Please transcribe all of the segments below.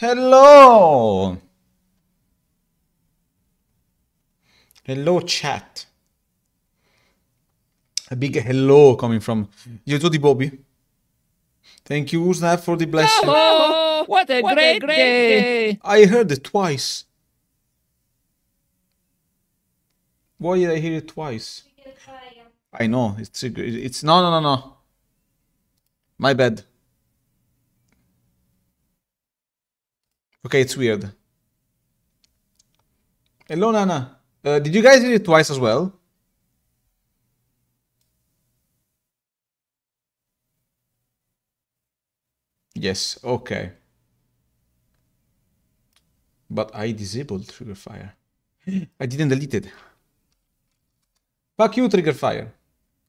Hello! Hello, chat. A big hello coming from Yototi Bobby. Thank you, Snap, for the blessing. Oh, what a great, day. I heard it twice. Why did I hear it twice? I know it's a, g- it's no no no no. My bad. Okay, it's weird. Hello, Nana. Uh, did you guys hear it twice as well? Yes. Okay. But I disabled trigger fire. I didn't delete it. Fuck you, trigger fire.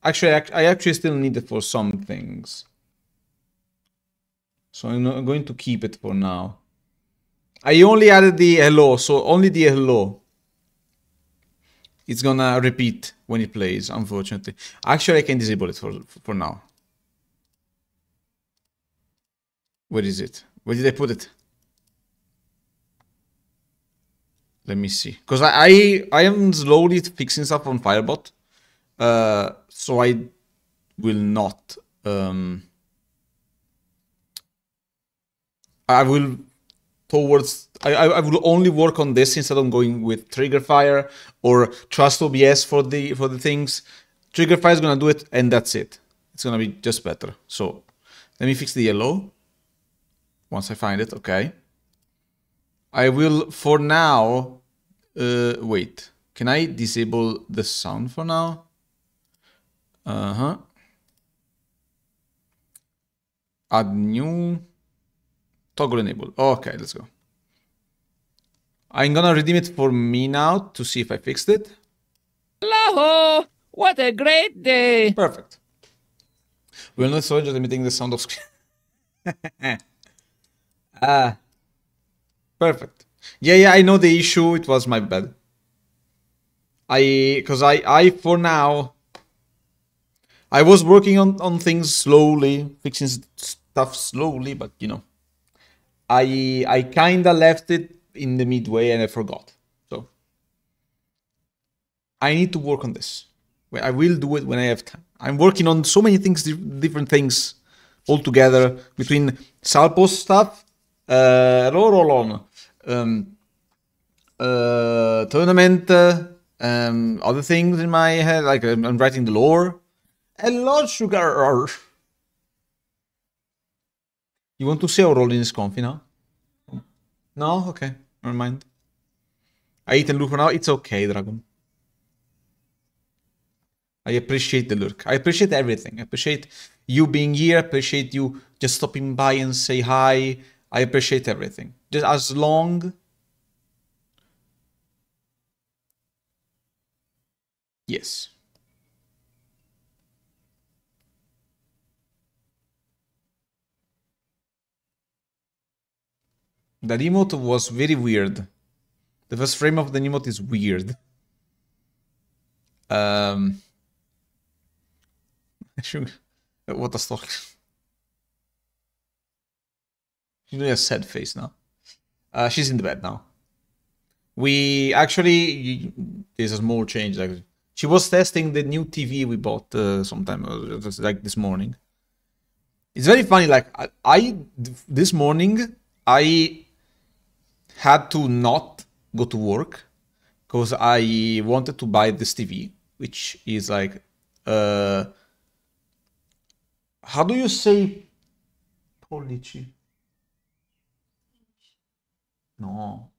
Actually, I actually still need it for some things. So I'm going to keep it for now. I only added the hello, so only the hello. It's gonna repeat when it plays, unfortunately. Actually, I can disable it for, for now. Where is it? Where did I put it? Let me see. Because I, I I am slowly fixing stuff on Firebot. Uh, so I will not um I will towards I, I will only work on this instead of going with trigger fire or trust OBS for the for the things. Trigger fire is gonna do it and that's it. It's gonna be just better. So let me fix the yellow. Once I find it, okay. I will for now uh wait. Can I disable the sound for now? Uh-huh. Add new toggle enable. Okay, let's go. I'm gonna redeem it for me now to see if I fixed it. Hello, what a great day. Perfect. We're not so just emitting the sound of screen. Ah, perfect. Yeah, yeah, I know the issue. It was my bad. I, because I, I for now, I was working on on things slowly, fixing stuff slowly, but you know, I I kinda left it in the midway and I forgot. So I need to work on this. I will do it when I have time. I'm working on so many things, different things all together between Salpo's stuff, uh, roll, roll on, um, uh, tournament, uh, um, other things in my head, like I'm, I'm writing the lore. Hello, sugar. You want to see or rolling is comfy now? No? Okay, never mind. I eat and look for now. It's okay, Dragon. I appreciate the lurk. I appreciate everything. I appreciate you being here. I appreciate you just stopping by and say hi. I appreciate everything. Just as long. Yes. The emote was very weird. The first frame of the emote is weird. Um. what a stock. She's doing a sad face now. Uh, she's in the bed now. We actually there's a small change. Like she was testing the new TV we bought uh, sometime uh, like this morning. It's very funny. Like I, I this morning I had to not go to work because I wanted to buy this TV, which is like uh how do you say pollici? No.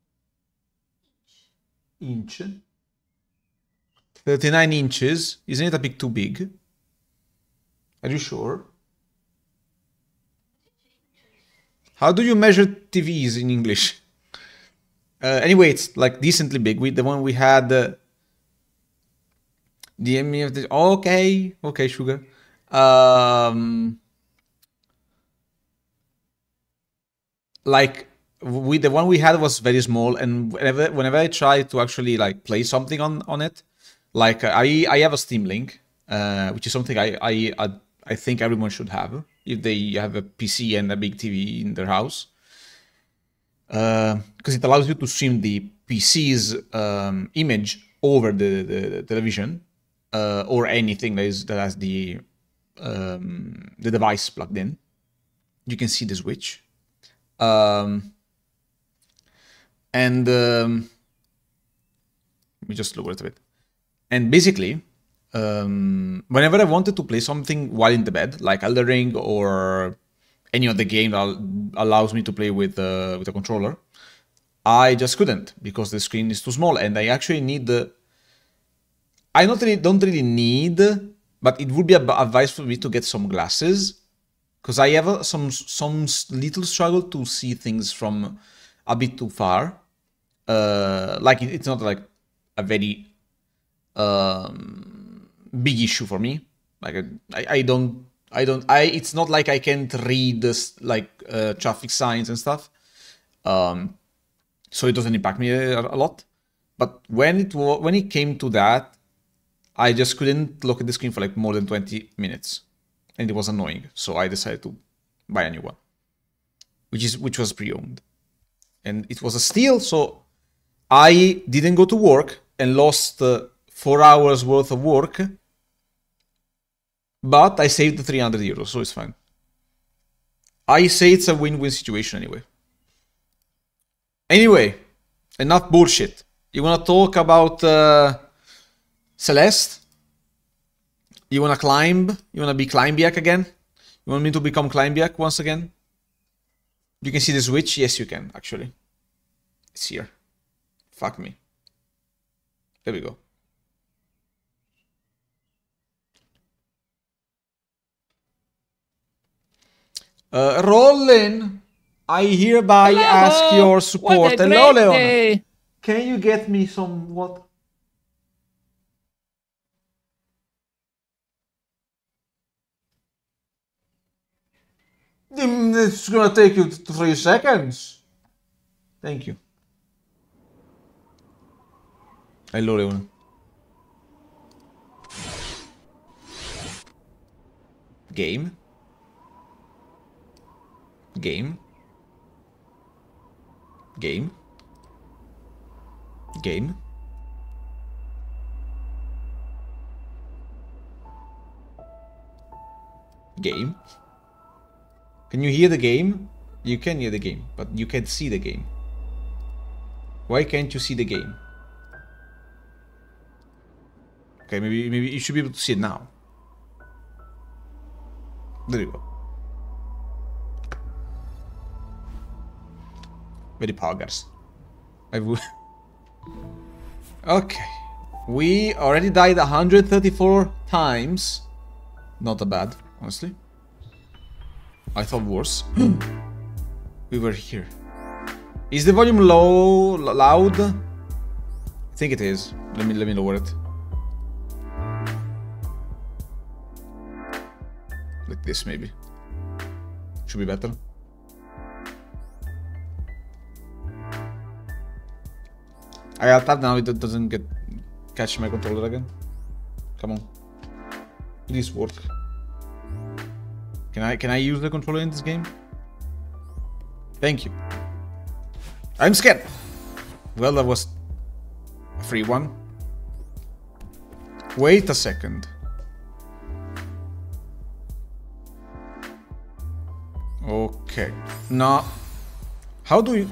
Inch. 39 inches. Isn't it a bit too big? Are you sure? How do you measure TVs in English? Uh, anyway, it's like decently big. We the one we had. Uh, the me of the okay, okay, sugar. Um, like we the one we had was very small, and whenever whenever I try to actually like play something on on it, like I I have a Steam Link, uh, which is something I I, I think everyone should have if they have a PC and a big TV in their house. Because it allows you to stream the PC's um, image over the, the, the television uh, or anything that is that has the um, the device plugged in. You can see the switch, um, and um, let me just lower it a bit. And basically, um, whenever I wanted to play something while in the bed, like Elden Ring or any other game that allows me to play with uh, with a controller, I just couldn't because the screen is too small, and I actually need the. I not really don't really need, but it would be a advice for me to get some glasses, because I have some some little struggle to see things from a bit too far. Uh, like it, it's not like a very um, big issue for me. Like I, I don't, I don't, I. It's not like I can't read this like uh, traffic signs and stuff. Um, so it doesn't impact me a, a lot. But when it when it came to that, I just couldn't look at the screen for like more than 20 minutes, and it was annoying. So I decided to buy a new one, which is which was pre-owned, and it was a steal. So I didn't go to work and lost uh, four hours worth of work, but I saved the 300 euros, so it's fine. I say it's a win-win situation anyway. Anyway, enough bullshit. You wanna talk about uh, Celeste? You wanna climb? You wanna be Climbiac again? You want me to become Climbiac once again? You can see the switch? Yes, you can, actually. It's here. Fuck me. There we go. Uh, Rollin, I hereby Hello. ask your support. What a Hello, great Leon. day. Can you get me some what? Mm, It's gonna take you three seconds. Thank you. Hello, Leon. Game. Game. Game. Game. Game. Can you hear the game? You can hear the game, but you can't see the game. Why can't you see the game? Okay, maybe maybe you should be able to see it now. There you go. Very poggers. I would. okay. We already died 134 times. Not that bad, honestly. I thought worse. we were here. Is the volume low, loud? I think it is. Let me let me lower it. Like this, maybe. Should be better. I got that now. It doesn't get catch my controller again. Come on, please work. Can I can I use the controller in this game? Thank you. I'm scared. Well, that was a free one. Wait a second. Okay. Now, how do you...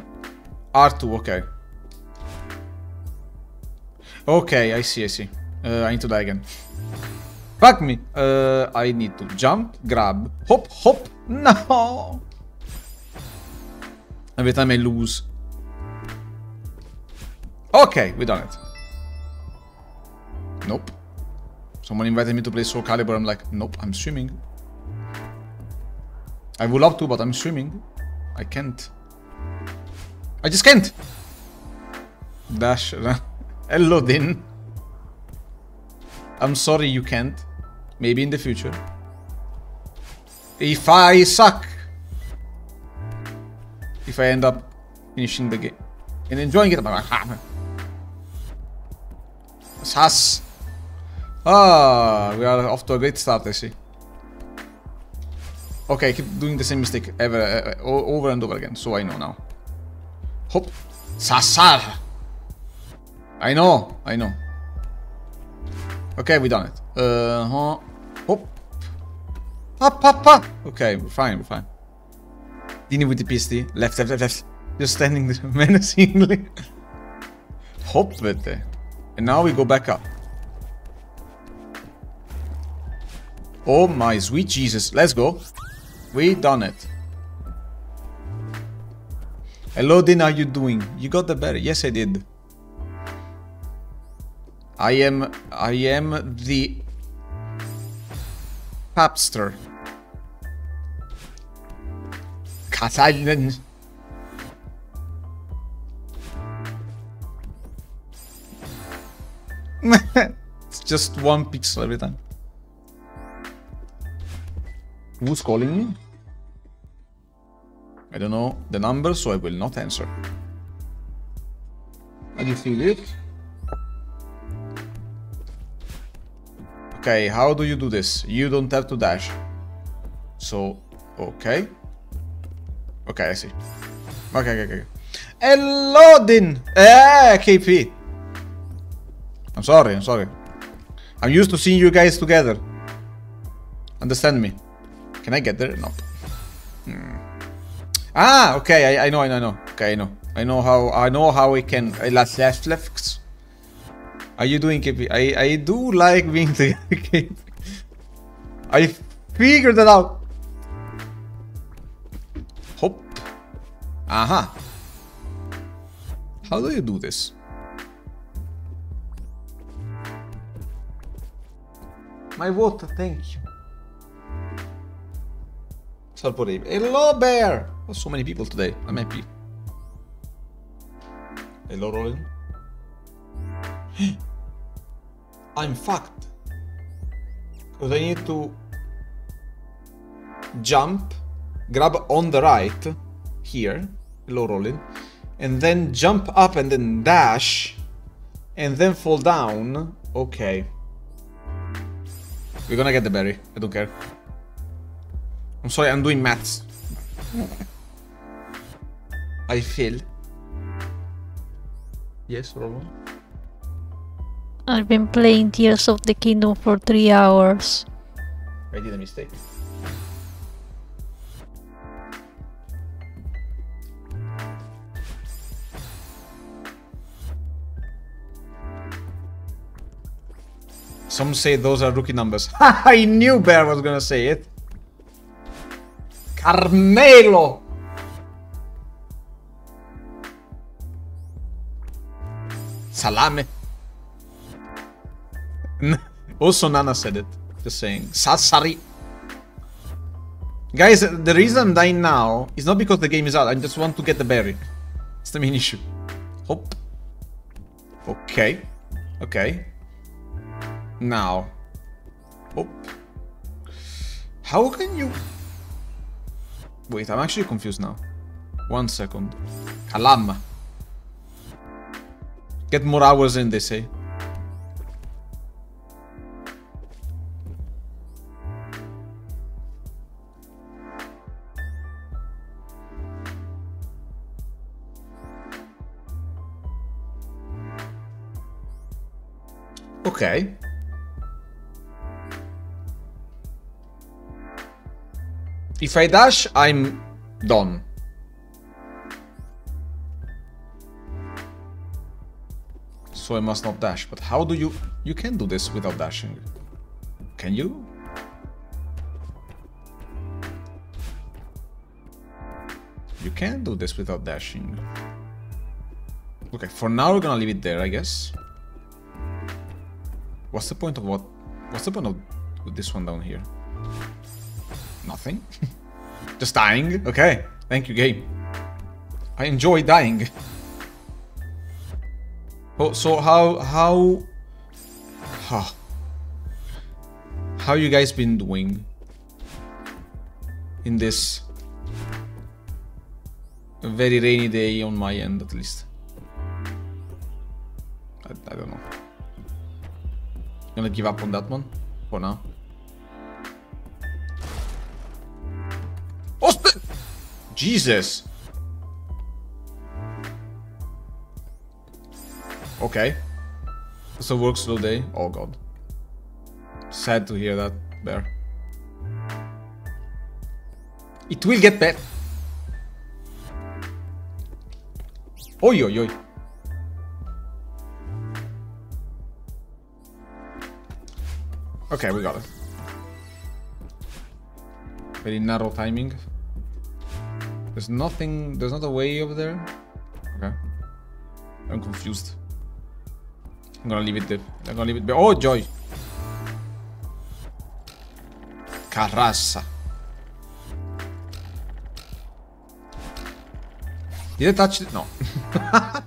R2, okay. Okay, I see, I see. Uh, I need to die again. Fuck me. Uh, I need to jump, grab, hop, hop. No. Every time I lose. Okay, we done it. Nope. Someone invited me to play Soul Calibur. I'm like, nope, I'm streaming. I would love to, but I'm streaming. I can't. I just can't. Dash. Hello, Din. I'm sorry you can't. Maybe in the future. If I suck. If I end up finishing the game and enjoying it, like, ah. We are off to a great start, I see. Okay, I keep doing the same mistake ever, uh, over and over again, so I know now. Hop. Sasar. I know. I know. Okay, we done it. Uh huh. Hop. Up, up. Okay, we're fine, we're fine. Dini with the PSD. Left, left, left, left. Just standing there menacingly. Hop, vet du. And now we go back up. Oh my sweet Jesus. Let's go. We done it. Hello, Din, how you doing? You got the berry? Yes, I did. I am... I am the... Papster. Catalan. it's just one pixel every time. Who's calling me? I don't know the number, so I will not answer. How do you feel it? Okay, how do you do this? You don't have to dash. So, okay. Okay, I see. Okay, okay, okay. Hello, Din! Eh, KP! I'm sorry, I'm sorry. I'm used to seeing you guys together. Understand me. Can I get there? No. Hmm. Ah, okay, I, I know, I know, I know. Okay, I know. I know how I know how we can last left left. Are you doing KP? I I do like being together, KP. I figured that out. Hop. Aha. How do you do this? My water, thank you. Salpore. Hello, bear! Oh, so many people today. I'm happy. Hello, Roland. I'm fucked. Because I need to jump, grab on the right, here, low rolling, and then jump up and then dash, and then fall down. Okay. We're gonna get the berry. I don't care. I'm sorry, I'm doing maths. I feel. Yes, Roland? I've been playing Tears of the Kingdom for three hours. I did a mistake. Some say those are rookie numbers. I knew Bear was gonna say it. Carmelo! Salame. also Nana said it. Just saying. Sassari. Guys, the reason I'm dying now is not because the game is out. I just want to get the berry. It's the main issue. Hop. Okay. Okay. Now. Hop. How can you... Wait, I'm actually confused now. One second. Kalam. Get more hours in, they say. Okay. If I dash, I'm done. So I must not dash. But how do you... You can do this without dashing. Can you? You can do this without dashing. Okay, for now we're gonna leave it there, I guess. What's the point of what? What's the point of this one down here? Nothing. Just dying? Okay. Thank you, game. I enjoy dying. Oh, so how how how how you guys been doing in this very rainy day on my end at least? I, I don't know. Gonna give up on that one for now. Oh, Jesus! Okay. So work slow day. Oh god. Sad to hear that, Bear. It will get better. Oi, oi, oi. Okay, we got it. Very narrow timing. There's nothing, there's not a way over there. Okay. I'm confused. I'm gonna leave it there. I'm gonna leave it there. Oh, joy. Carrassa. Did I touch it? No.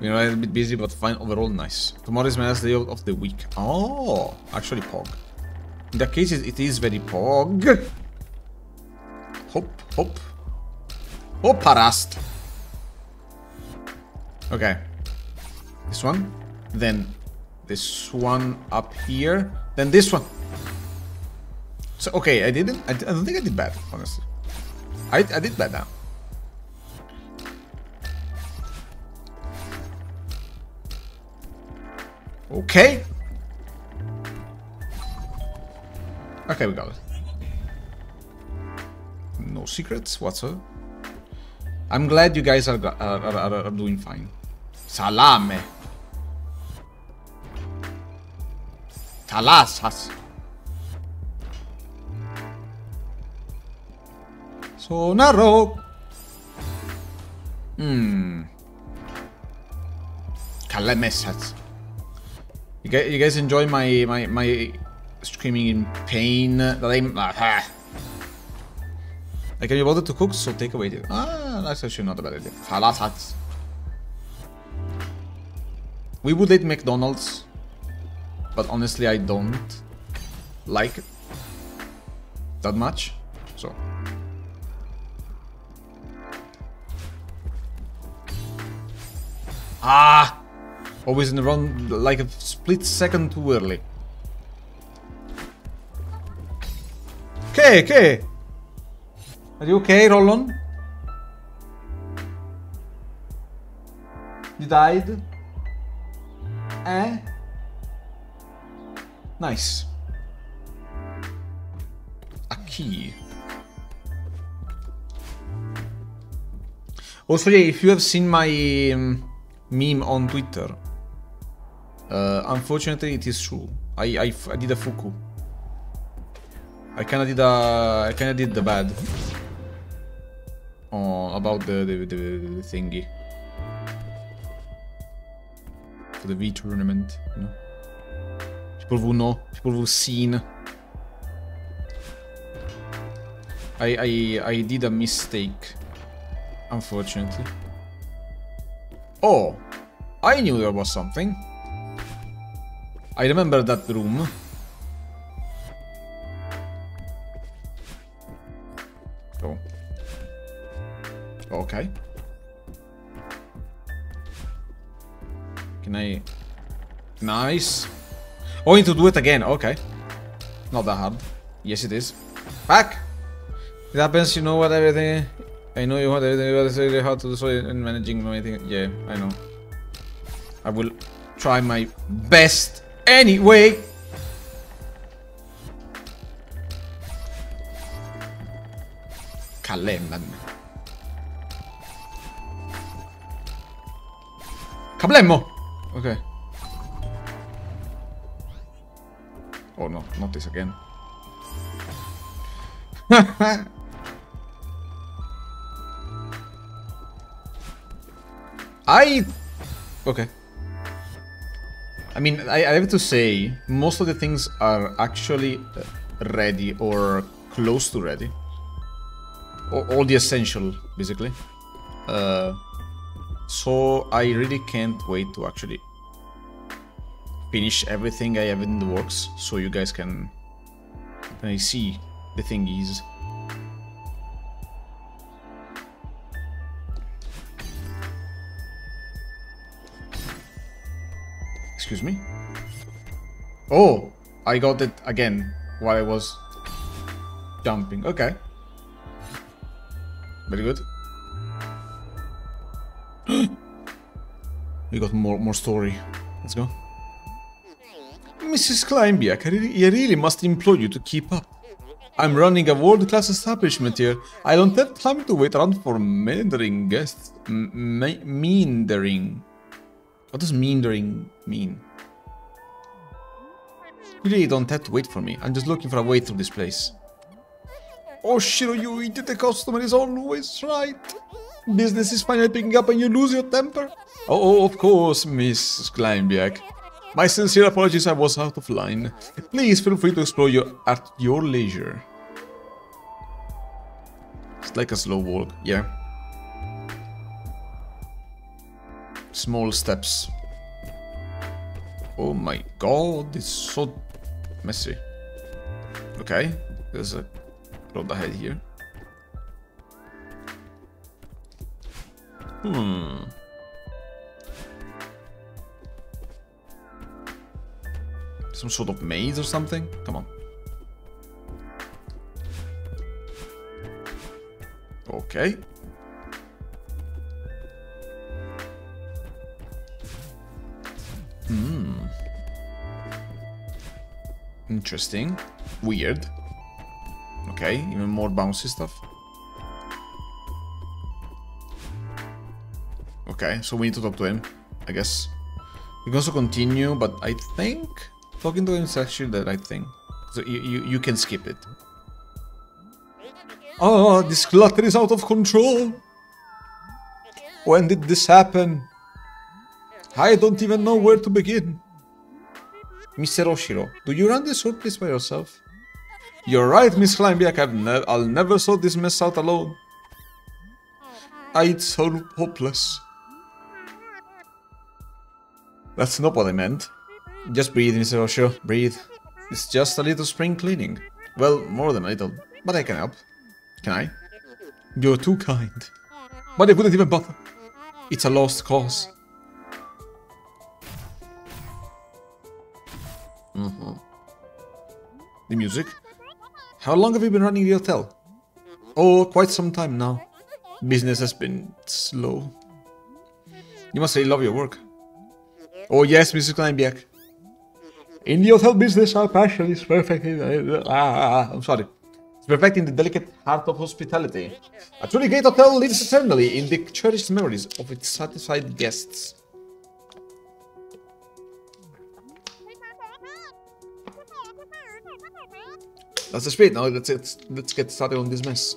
We're a little bit busy, but fine. Overall, nice. Tomorrow is my last day of, the week. Oh, actually, Pog. In that case, it, is very Pog. Hop, hop. Oh, hop, Hopparast. Okay. This one. Then this one up here. Then this one. So, okay, I didn't... I, I don't think I did bad, honestly. I, I did bad now. Okay. Okay, we got it. No secrets whatsoever. I'm glad you guys are, are, are, are doing fine. Salame. Talasas. Sonaro. Hmm. Kalemesats. You guys, you guys enjoy my, my, my screaming in pain that I'm... Ah. I can be bothered to cook, so take away it. Ah, that's actually not a bad idea. Falasats. We would eat McDonald's, but honestly I don't like it that much, so... Ah! Always in the run, like a split second too early. Okay, okay. Are you okay, Rollon? You died? Eh? Nice. A key. Also, yeah, if you have seen my um, meme on Twitter, uh, unfortunately, it is true. I, I, I did a fuku. I kinda did a, I kinda did the bad. Oh, about the, the, the, the thingy. For the V tournament, you know. People will know, people who've seen. I, I, I did a mistake. Unfortunately. Oh! I knew there was something. I remember that room. Oh. Okay. Can I... Nice. Oh, I need to do it again. Okay. Not that hard. Yes, it is. Back! It happens, you know what, everything... I know you want everything, but it's really hard to do so in managing anything. Yeah, I know. I will try my best anyway. Kalemman. Kablemmo! Okay. Oh no, not this again. I... Okay. I mean, I, I, have to say, most of the things are actually ready or close to ready. All, all the essential, basically. Uh, so I really can't wait to actually finish everything I have in the works, so you guys can, can see the thingies. Excuse me? Oh! I got it again while I was jumping. Okay. Very good. We got more more story. Let's go. Mrs. Climbiac, I really, I really must implore you to keep up. I'm running a world-class establishment here. I don't have time to wait around for meandering guests. M meandering. What does meandering mean? You really don't have to wait for me. I'm just looking for a way through this place. Oh, Shiro, you idiot, the customer is always right. Business is finally picking up and you lose your temper. Oh, oh of course, Miss Climbiac. My sincere apologies, I was out of line. Please feel free to explore your at your leisure. It's like a slow walk, yeah. Small steps. Oh my god, it's so messy. Okay, there's a road ahead here. Hmm. Some sort of maze or something? Come on. Okay. Hmm. Interesting. Weird. Okay, even more bouncy stuff. Okay, so we need to talk to him, I guess. We can also continue, but I think talking to him is actually the right thing. So you, you, you can skip it. Oh, this clutter is out of control. When did this happen? I don't even know where to begin. Mr. Oshiro, do you run this whole place by yourself? You're right, Miss Climbiac, I've ne I'll never sort this mess out alone. I, it's so hopeless. That's not what I meant. Just breathe, Mr. Oshiro, breathe. It's just a little spring cleaning. Well, more than a little, but I can help. Can I? You're too kind. But I wouldn't even bother. It's a lost cause. The music? How long have you been running the hotel? Oh, quite some time now. Business has been slow. You must say you love your work. Oh yes, Mrs. Climbiac. In the hotel business, our passion is perfect. Ah, I'm sorry. It's perfecting the delicate art of hospitality. A truly great hotel lives eternally in the cherished memories of its satisfied guests. That's the speed. Now let's let's, let's get started on this mess.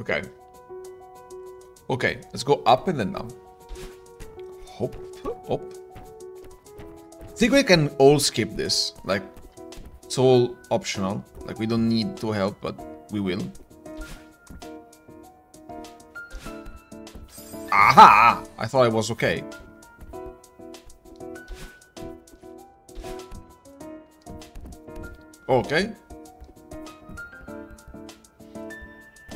Okay. Okay, let's go up and then down. Hop, hop. I think we can all skip this. Like, it's all optional. Like, we don't need to help, but we will. Aha! I thought it was okay. Okay.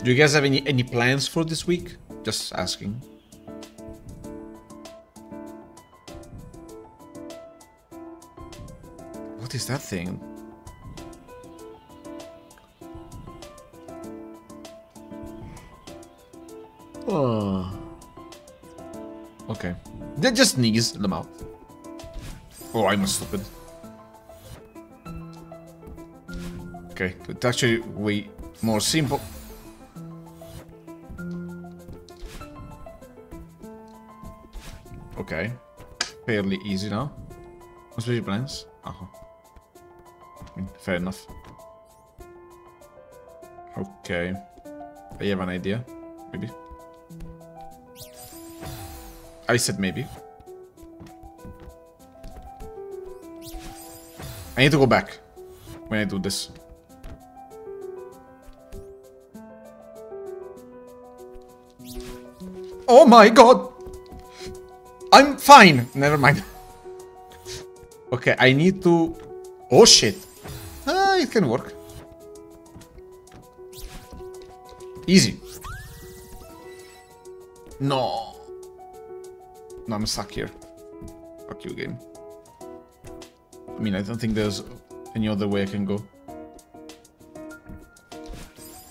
Do you guys have any any plans for this week? Just asking. What is that thing? Oh. Okay. They just sneeze in the mouth. Oh, I'm stupid. Okay, it's actually way more simple. Okay. Fairly easy now. What's your plans? Uh-huh. I mean, fair enough. Okay. I have an idea. Maybe. I said maybe. I need to go back when I do this. Oh my god! I'm fine. Never mind. okay, I need to... Oh shit. Ah, it can work. Easy. No. No, I'm stuck here. Fuck you, game. I mean, I don't think there's any other way I can go.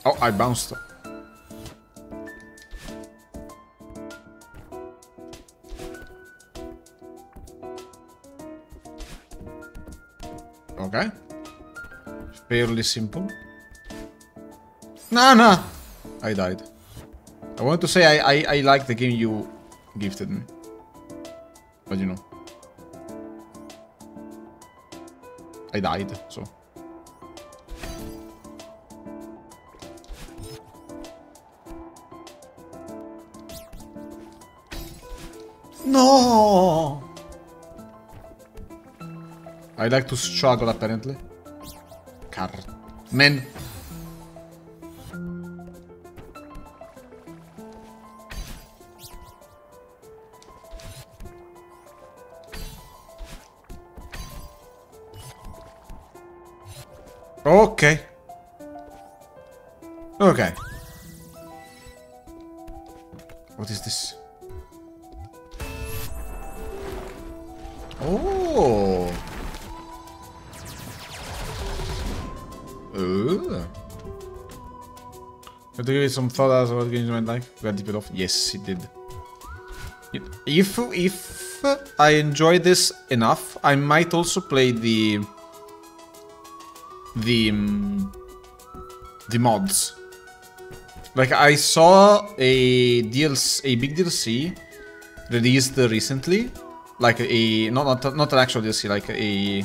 Oh, I bounced. Fairly simple. Nah, nah. I died. I want to say I, I, I like the game you gifted me. But you know. I died, so. No! I like to struggle apparently. Man. Okay. Okay. What is this? Oh. Ooh. Have to give it some thought as what games might like. Glad it off. Yes, it did. If if I enjoy this enough, I might also play the the um, the mods. Like I saw a DLC, a big DLC released recently, like a not not not an actual DLC, like a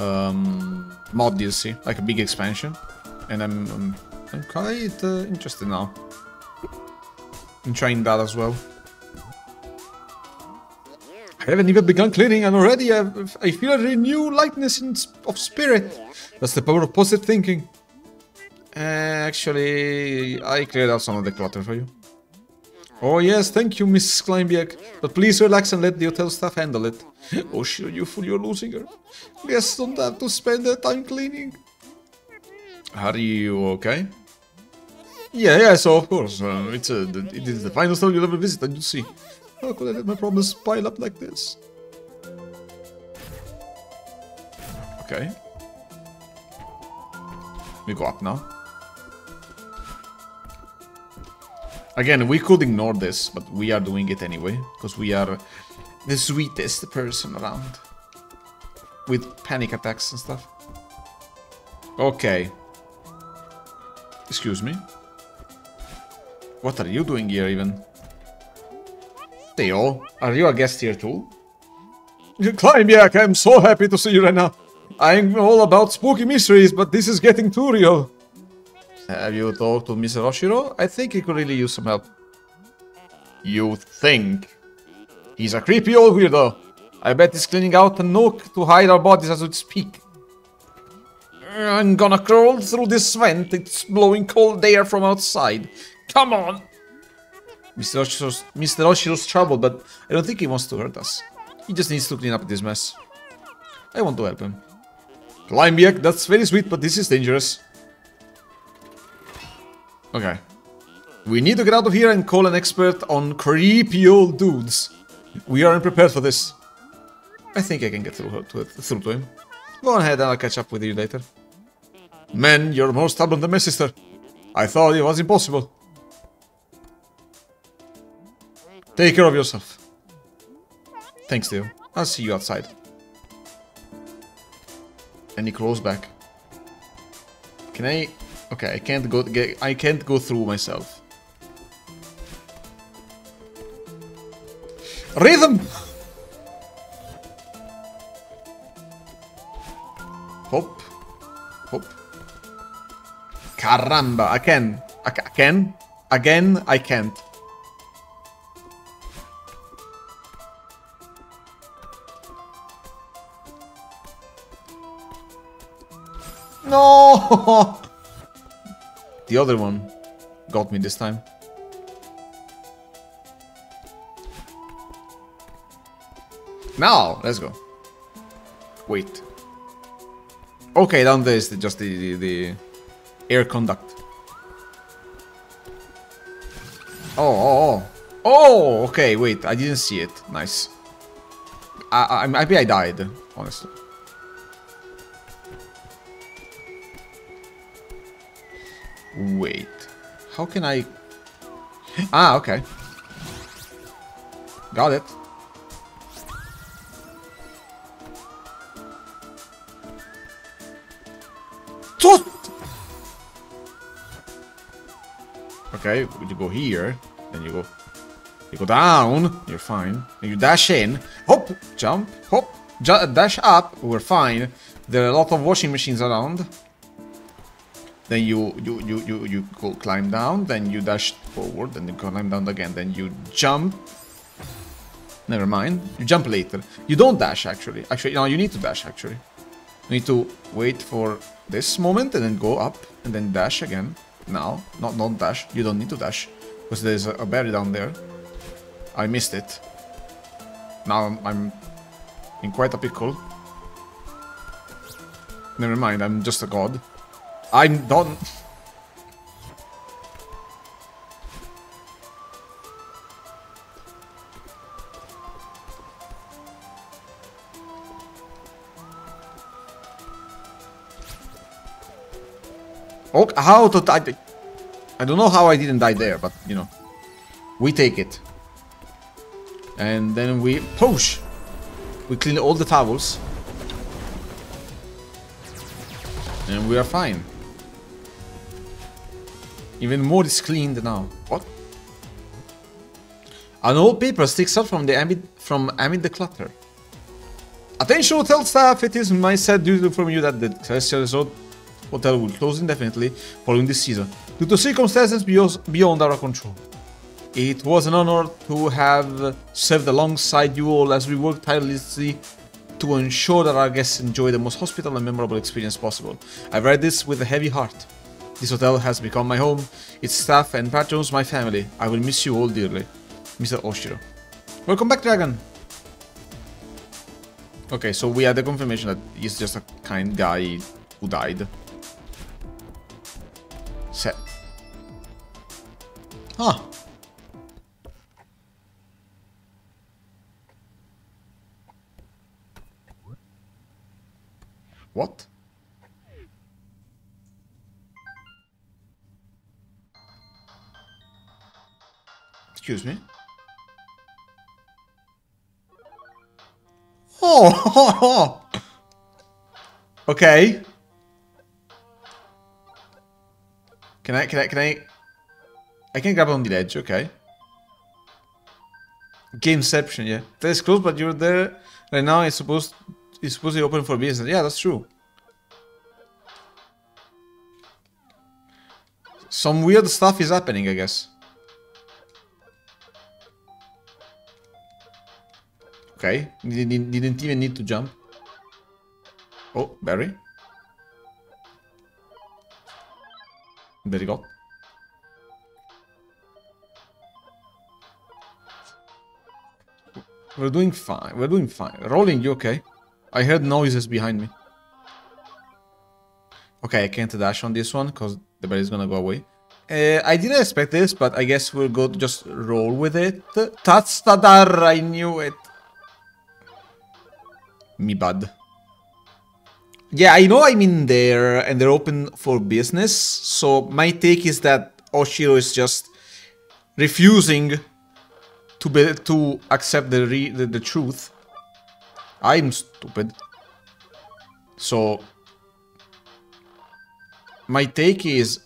um, mod DLC, like a big expansion, and I'm I'm, I'm quite uh, interested now in trying that as well. I haven't even begun cleaning, and already I, I feel a renewed lightness in, of spirit. That's the power of positive thinking. Uh, actually, I cleared out some of the clutter for you. Oh yes, thank you, Mrs. Climbiac. But please relax and let the hotel staff handle it. Oh sure, you fool, you're losing her. Yes, don't have to spend their time cleaning. Are you okay? Yeah, yeah, so of course. Uh, it's a, it is the final store you'll ever visit, and you see. How could I let my problems pile up like this? Okay. We go up now. Again, we could ignore this, but we are doing it anyway, because we are the sweetest person around. With panic attacks and stuff. Okay. Excuse me. What are you doing here, even? Theo, are you a guest here too? Climbiac, I'm so happy to see you right now. I'm all about spooky mysteries, but this is getting too real. Have you talked to Mr. Oshiro? I think he could really use some help. You think? He's a creepy old weirdo. I bet he's cleaning out a nook to hide our bodies as we speak. I'm gonna crawl through this vent. It's blowing cold air from outside. Come on! Mr. Oshiro's, Mr. Oshiro's troubled, but I don't think he wants to hurt us. He just needs to clean up this mess. I want to help him. Climbiac, that's very sweet, but this is dangerous. Okay. We need to get out of here and call an expert on creepy old dudes. We aren't prepared for this. I think I can get through, to, through to him. Go ahead and I'll catch up with you later. Man, you're more stubborn than my sister. I thought it was impossible. Take care of yourself. Thanks, Theo. I'll see you outside. And he crawls back. Can I... Okay, I can't go get, I can't go through myself. Rhythm! Hop. Hop. Caramba, I can. I, I can. Again, I can't. No! the other one got me this time. Now, let's go. Wait. Okay, down there is just the, the, the air conduct. Oh, oh, oh. Oh, okay, wait, I didn't see it. Nice. I, I, maybe I died, honestly. Wait. How can I... Ah, okay. Got it. Okay, you go here, then you go you go down, you're fine. You dash in, hop, jump, hop, dash up, we're fine. There are a lot of washing machines around. Then you you you you you go climb down, then you dash forward, then you climb down again, then you jump. Never mind. You jump later. You don't dash actually. Actually, no, you need to dash actually. You need to wait for this moment and then go up and then dash again. Now, not not dash. You don't need to dash because there's a, a berry down there. I missed it. Now I'm, I'm in quite a pickle. Never mind, I'm just a god. I'm done. Oh, how to die? I don't know how I didn't die there, but you know, we take it. And then we push. We clean all the towels. And we are fine. Even more is cleaned now. What? An old paper sticks out from the amid from amid the clutter. Attention hotel staff, it is my sad duty to inform you that the Celestial Resort Hotel will close indefinitely following this season, due to circumstances beyond our control. It was an honor to have served alongside you all as we worked tirelessly to ensure that our guests enjoy the most hospitable and memorable experience possible. I write this with a heavy heart. This hotel has become my home, its staff and patrons my family. I will miss you all dearly. Mr. Oshiro. Welcome back, Dragon! Okay, so we had the confirmation that he's just a kind guy who died. Set. Huh. What? Excuse me? Oh! okay. Can I, can I, can I... I can grab on the edge, okay. Gameception, yeah. That is close, but you're there right now. It's supposed it's supposed to be open for business. Yeah, that's true. Some weird stuff is happening, I guess. Okay, didn't, even need to jump. Oh, berry. There you go. We're doing fine. We're doing fine. Rolling, you okay? I heard noises behind me. Okay, I can't dash on this one because the berry is gonna go away. Uh, I didn't expect this, but I guess we'll go just roll with it. Tatstadar, I knew it. Me bad. Yeah, I know I'm in there and they're open for business. So my take is that Oshiro is just refusing to be, to accept the, re, the the truth I'm stupid. So, my take is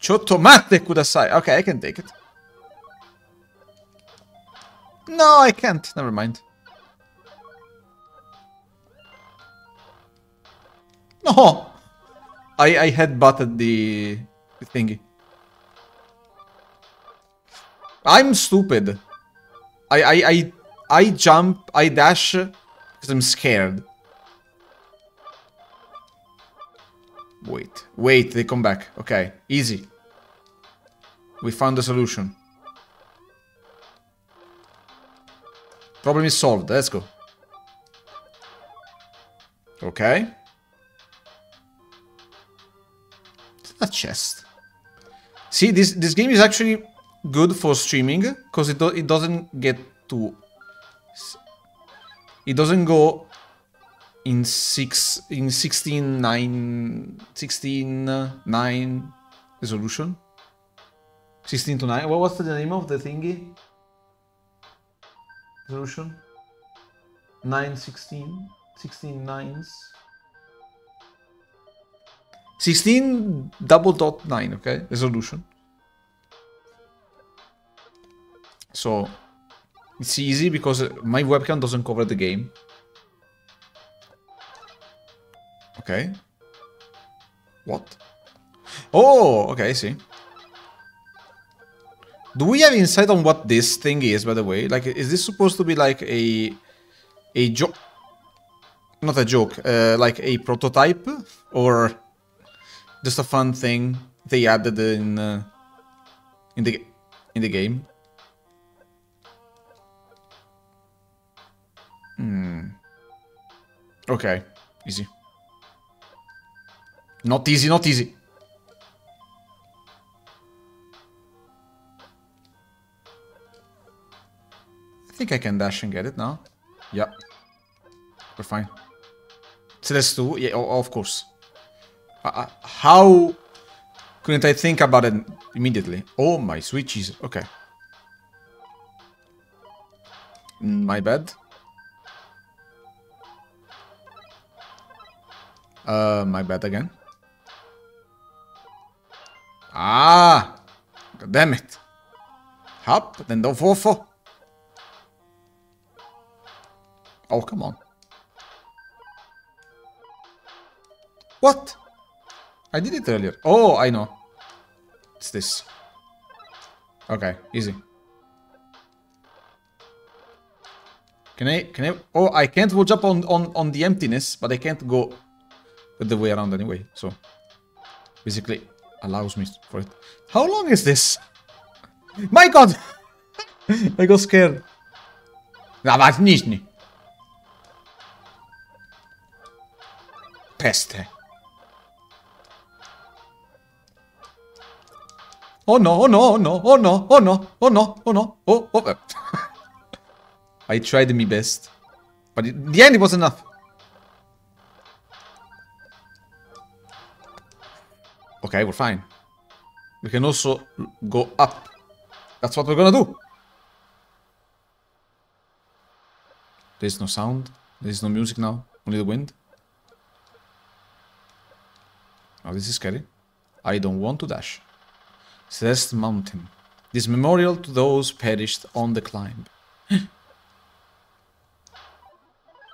Chotto Chotomate kudasai. Okay, I can take it. No, I can't. Never mind. No! I, I had butted the, the thingy. I'm stupid. I, I, I, I jump, I dash because I'm scared. Wait, wait, they come back. Okay, easy. We found the solution. Problem is solved. Let's go. Okay. Chest. See, this this game is actually good for streaming because it do, it doesn't get too it doesn't go in 6 in 16 9 16 9 resolution. 16 to 9 what was the name of the thingy? Resolution? 9 16 16 nines 16 double dot 9 okay resolution So it's easy because my webcam doesn't cover the game. Okay. What? Oh, okay, I see. Do we have insight on what this thing is, by the way? Like, is this supposed to be like a... A joke? Not a joke, uh, like a prototype? Or just a fun thing they added in... Uh, in the in the game? Hmm. Okay, easy. Not easy, not easy. I think I can dash and get it now. Yeah. We're fine. Celeste 2? Yeah, oh, of course. Uh, how couldn't I think about it immediately? Oh my sweet Jesus. Okay. Mm, My bad. Uh, my bad again. Ah! God damn it. Hop, then don't fall for. Oh, come on. What? I did it earlier. Oh, I know. It's this. Okay, easy. Can I, can I, oh, I can't wall jump on, on, on the emptiness, but I can't go the way around anyway, so basically allows me for it. How long is this? My god! I got scared. Niżni. Peste. Oh no, oh no, oh no, oh no, oh no, oh no, oh no, oh, oh. I tried my best. But in the end it was enough. Okay, we're fine. We can also go up. That's what we're gonna do. There's no sound. There's no music now. Only the wind. Oh, this is scary. I don't want to dash. Celeste Mountain. This memorial to those perished on the climb.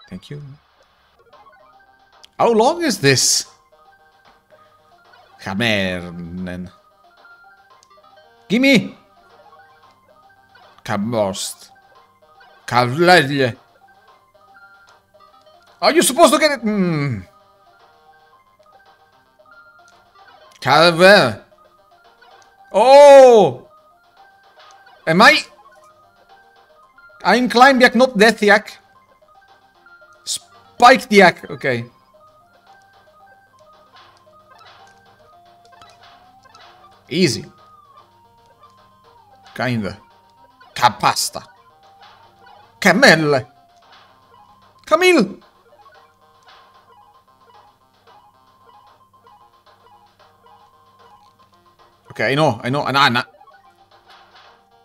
Thank you. How long is this? Kamernen. Gimme! Kamost. Kavlelje. Are you supposed to get it? Hmm. Calve. Oh! Am I? I'm Climbiac, not Deathyak. Spike Yak. Okay. Easy. Kinda. Capasta. Camelle. Camille. Okay, I know, I know, and I,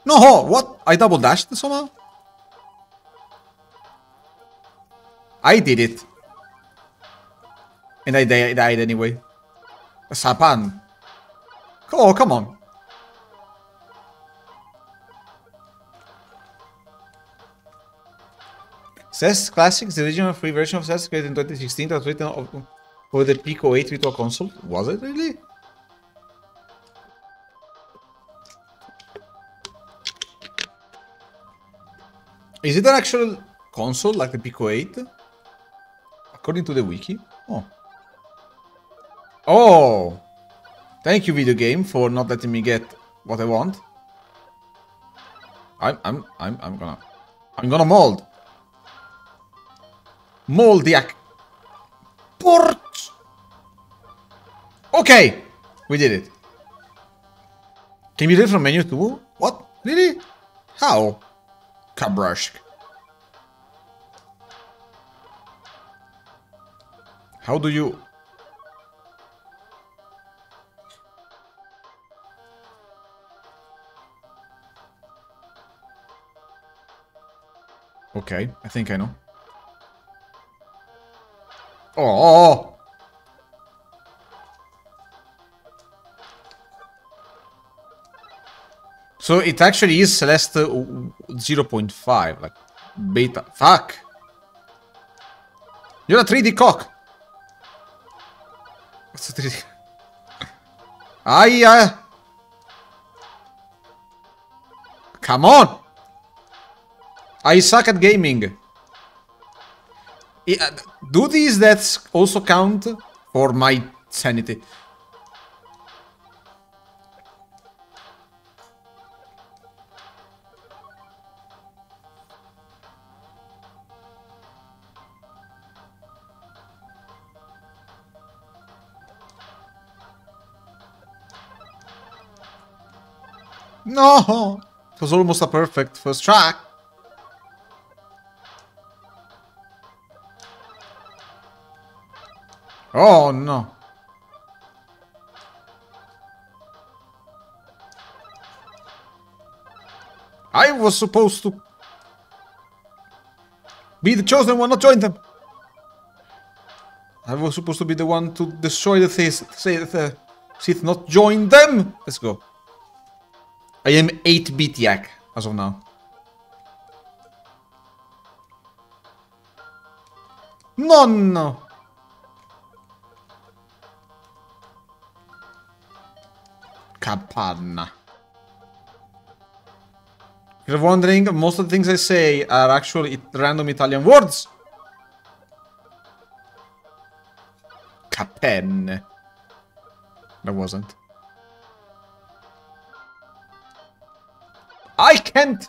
No, what? I double dashed somehow? I did it. And I di- died anyway. Sapan. Oh, come on. Celeste Classics, the original free version of Celeste created in 2016 that was written for the Pico 8 Virtual Console. Was it really? Is it an actual console like the Pico 8? According to the wiki? Oh. Oh! Thank you, video game, for not letting me get what I want. I'm, I'm, I'm, I'm gonna, I'm gonna mold. Moldiak. Port. Okay, we did it. Can you do it from menu too? What? Really? How? Kabrushk. How do you... Okay, I think I know. Oh! oh, oh. So it actually is Celeste uh, 0.5, like beta. Fuck. You're a 3D cock. What's a 3D? Aye, Come on! I suck at gaming. Do these deaths also count for my sanity? No! It was almost a perfect first track. Oh no. I was supposed to be the chosen one, not join them. I was supposed to be the one to destroy the Sith, say the uh, Sith, not join them. Let's go. I am 8-bit yak as of now. No, no. Capanna. You're wondering, most of the things I say are actually random Italian words. Capenne. That wasn't. I can't!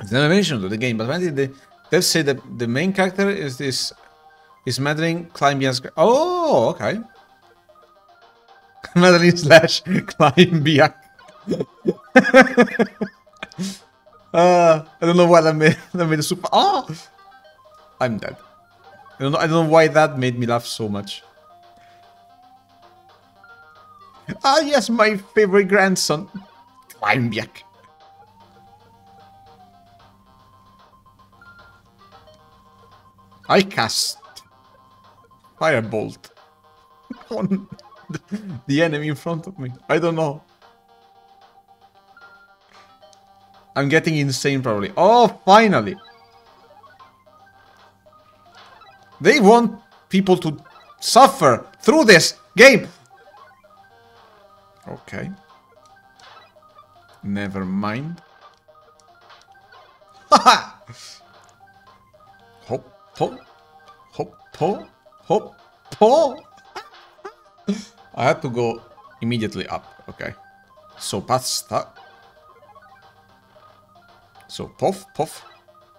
It's never mentioned of the game, but when they, they say that the main character is this is Madeline Climbiac. Oh, okay. Madeline slash Climbiac. uh, I don't know why that made that made a super. Oh, I'm dead. I don't know. I don't know why that made me laugh so much. Ah, yes, my favorite grandson, Climbiac. I cast Firebolt on the enemy in front of me. I don't know. I'm getting insane probably. Oh, finally. They want people to suffer through this game. Okay. Never mind. Haha! Hop, hop, hop, hop, hop. I had to go immediately up. Okay. So pasta. So puff, puff,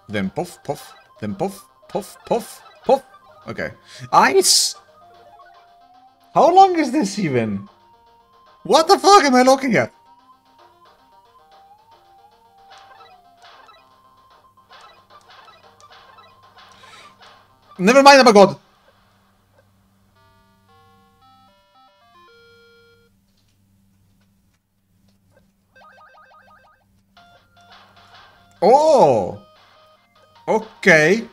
then puff, puff, then puff, puff, puff, puff. Okay. Ice. How long is this even? What the fuck am I looking at? Never mind, I'm a god. Oh! Okay.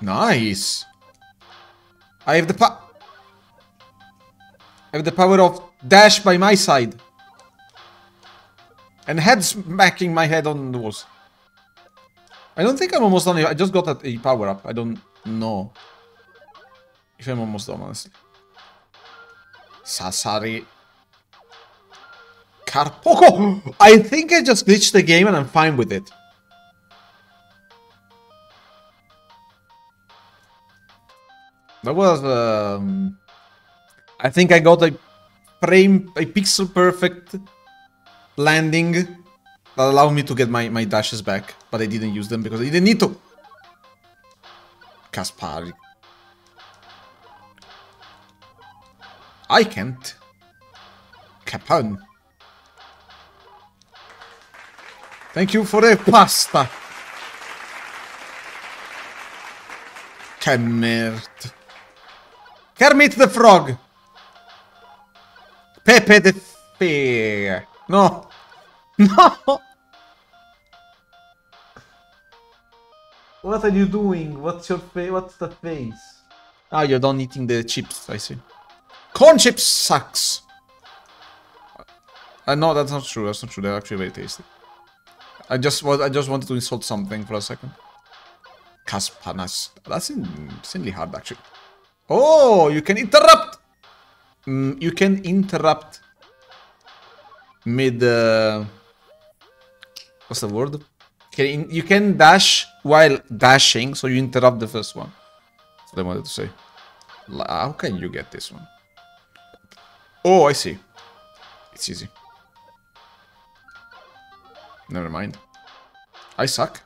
Nice. I have the pa- I have the power of dash by my side. And head smacking my head on the walls. I don't think I'm almost done. I just got a, power up. I don't know if I'm almost done, honestly. Sasari. Carpoco! I think I just glitched the game and I'm fine with it. That was, um... I think I got a frame, a pixel perfect landing that allowed me to get my, my dashes back, but I didn't use them because I didn't need to. Kaspari. I can't. Capone. Thank you for the pasta. Kermit. Kermit the Frog. Pepe the Pig. No. No. What are you doing? What's your face? What's the face? Ah, you're done eating the chips, I see. Corn chips sucks. Uh, no, that's not true. That's not true. They're actually very tasty. I just was I just wanted to insult something for a second. Kaspanas. That's insanely hard actually. Oh, you can interrupt. Mm, you can interrupt mid. Uh, what's the word? Can you can dash while dashing, so you interrupt the first one. That's what I wanted to say. How can you get this one? Oh, I see. It's easy. Never mind. I suck.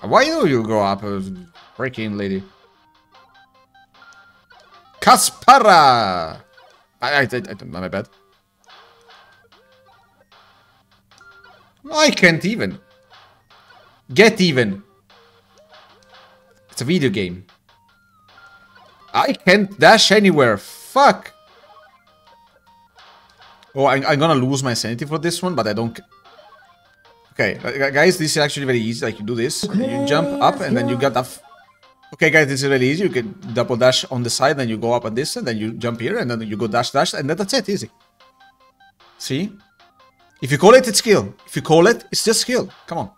Why do you go up, uh, freaking lady? Kaspara! I, I, I, I, my bad. I can't even. Get even. It's a video game. I can't dash anywhere. Fuck. Oh, I'm, I'm gonna lose my sanity for this one, but I don't... Okay, guys, this is actually very easy. Like, you do this, you jump up, and then you get up... Okay, guys, this is really easy. You can double dash on the side, then you go up on this, and then you jump here, and then you go dash, dash, and then that's it, easy. See? If you call it, it's skill. If you call it, it's just skill. Come on.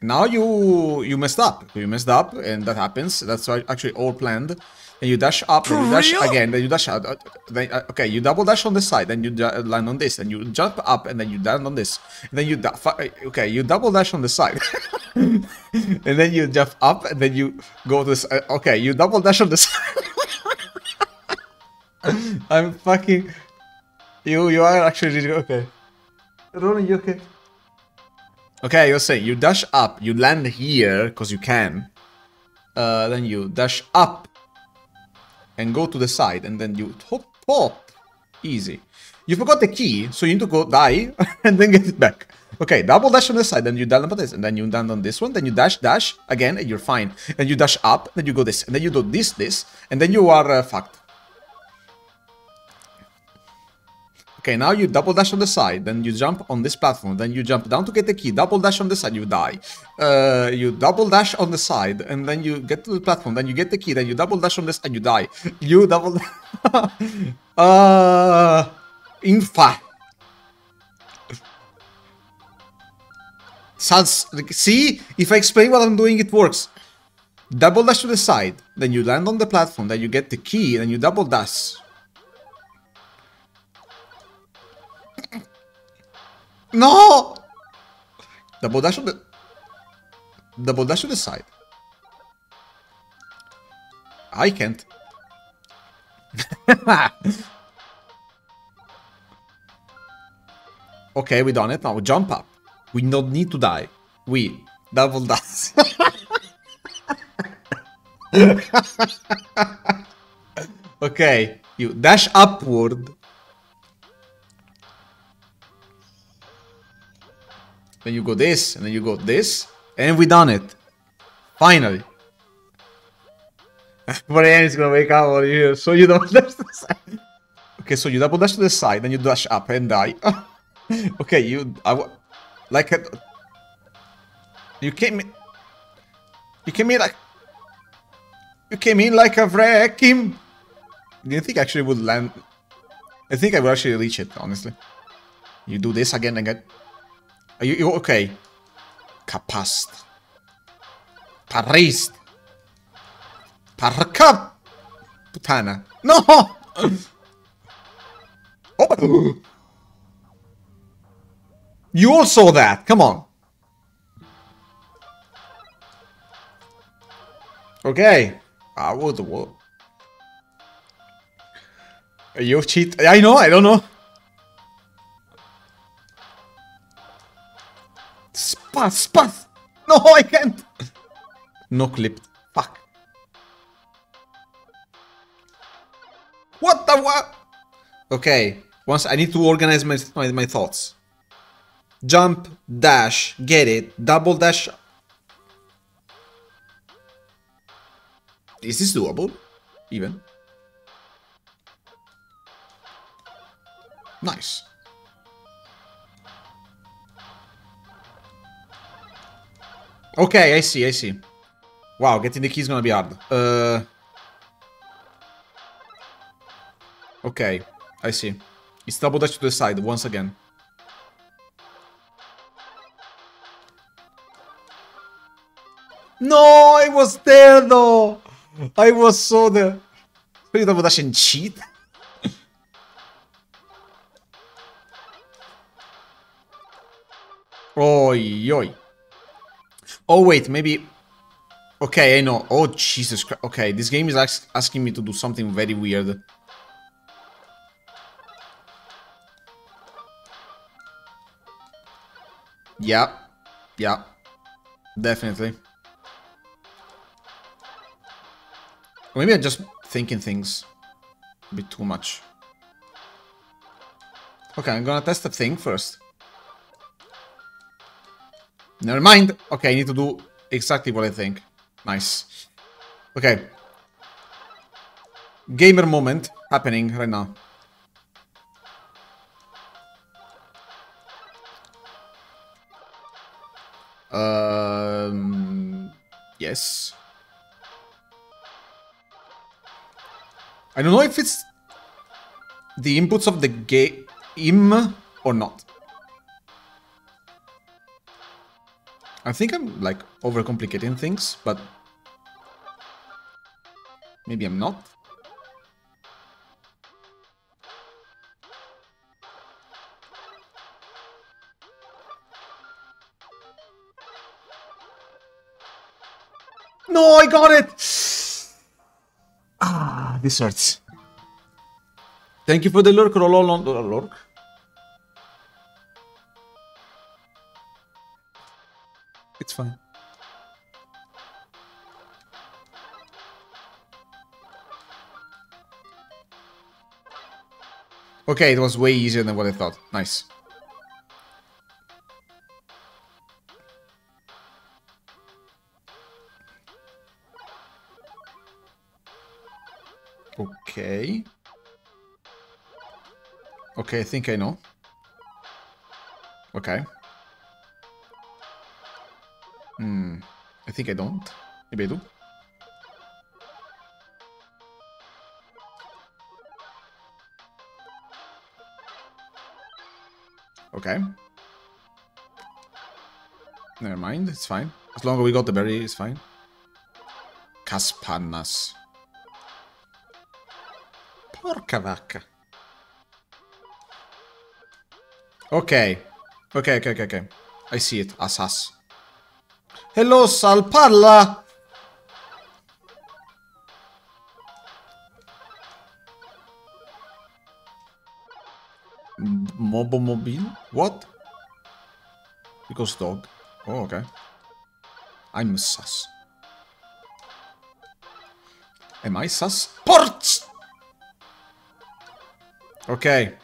Now you you messed up. You messed up, and that happens. That's actually all planned. And you dash up, then you dash again, then you dash out. uh, Then, uh, okay, you double dash on the side, then you land on this, and you jump up, and then you land on this. And then you okay, you double dash on the side, and then you jump up, and then you go to this. Uh, okay, you double dash on the side. I'm fucking. You you are actually really okay. Ronnie, you okay? Okay, you're saying you dash up, you land here because you can. Uh, then you dash up and go to the side, and then you hop hop. Easy. You forgot the key, so you need to go die and then get it back. Okay, double dash on the side, then you land on this, and then you land on this one, then you dash dash again, and you're fine. And you dash up, then you go this, and then you do this this, and then you are uh, fucked. Okay, now you double dash on the side, then you jump on this platform, then you jump down to get the key, double dash on the side, you die. Uh, you double dash on the side, and then you get to the platform, then you get the key, then you double dash on this, and you die. You double. uh, infa. Sounds. See, if I explain what I'm doing, it works. Double dash to the side, then you land on the platform, then you get the key, then you double dash. No! Double dash on the... Double dash to the side. I can't. okay, we done it. Now jump up. We don't need to die. We double dash. okay, you dash upward. Then you go this, and then you go this, and we done it. Finally. Brian is gonna wake up over here, so you don't dash to the side. Okay, so you double dash to the side, then you dash up and die. okay, you I like a, you came in, you came in like you came in like a wrecking. Do you think actually would land? I think I would actually reach it, honestly. You do this again and again. Are you, you okay? Capast. Parist. Parka. Putana. No! oh. You all saw that. Come on. Okay. I would. would. You cheat. I know. I don't know. Spat, pass! No, I can't! No clipped. Fuck. What the what? Okay, once I need to organize my, my, my thoughts. Jump, dash, get it, double dash. This is this doable? Even. Nice. Okay, I see, I see. Wow, getting the key is gonna be hard. Uh... Okay, I see. It's double dash to the side once again. No, I was there though. I was so there. So you double dash and cheat? Oi, oi. Oh wait, maybe. Okay, I know. Oh Jesus Christ. Okay, this game is ask asking me to do something very weird. Yeah, yeah, definitely. Maybe I'm just thinking things a bit too much. Okay, I'm gonna test the thing first. Never mind. Okay, I need to do exactly what I think. Nice. Okay. Gamer moment happening right now. Um, yes. I don't know if it's the inputs of the game or not. I think I'm like overcomplicating things, but maybe I'm not. No, I got it! Ah, this hurts. Thank you for the lurk, Rolon. Lurk? It's fine. Okay, it was way easier than what I thought. Nice. Okay. Okay, I think I know. Okay. Hmm. I think I don't. Maybe I do. Okay. Never mind, it's fine. As long as we got the berry, it's fine. Caspanas. Porca vacca. Okay. Okay, okay, okay, okay. I see it. Assas. Hello, Sal, parla! Mobile? What? Because dog. Oh, okay. I'm sus. Am I sus? Ports! Okay.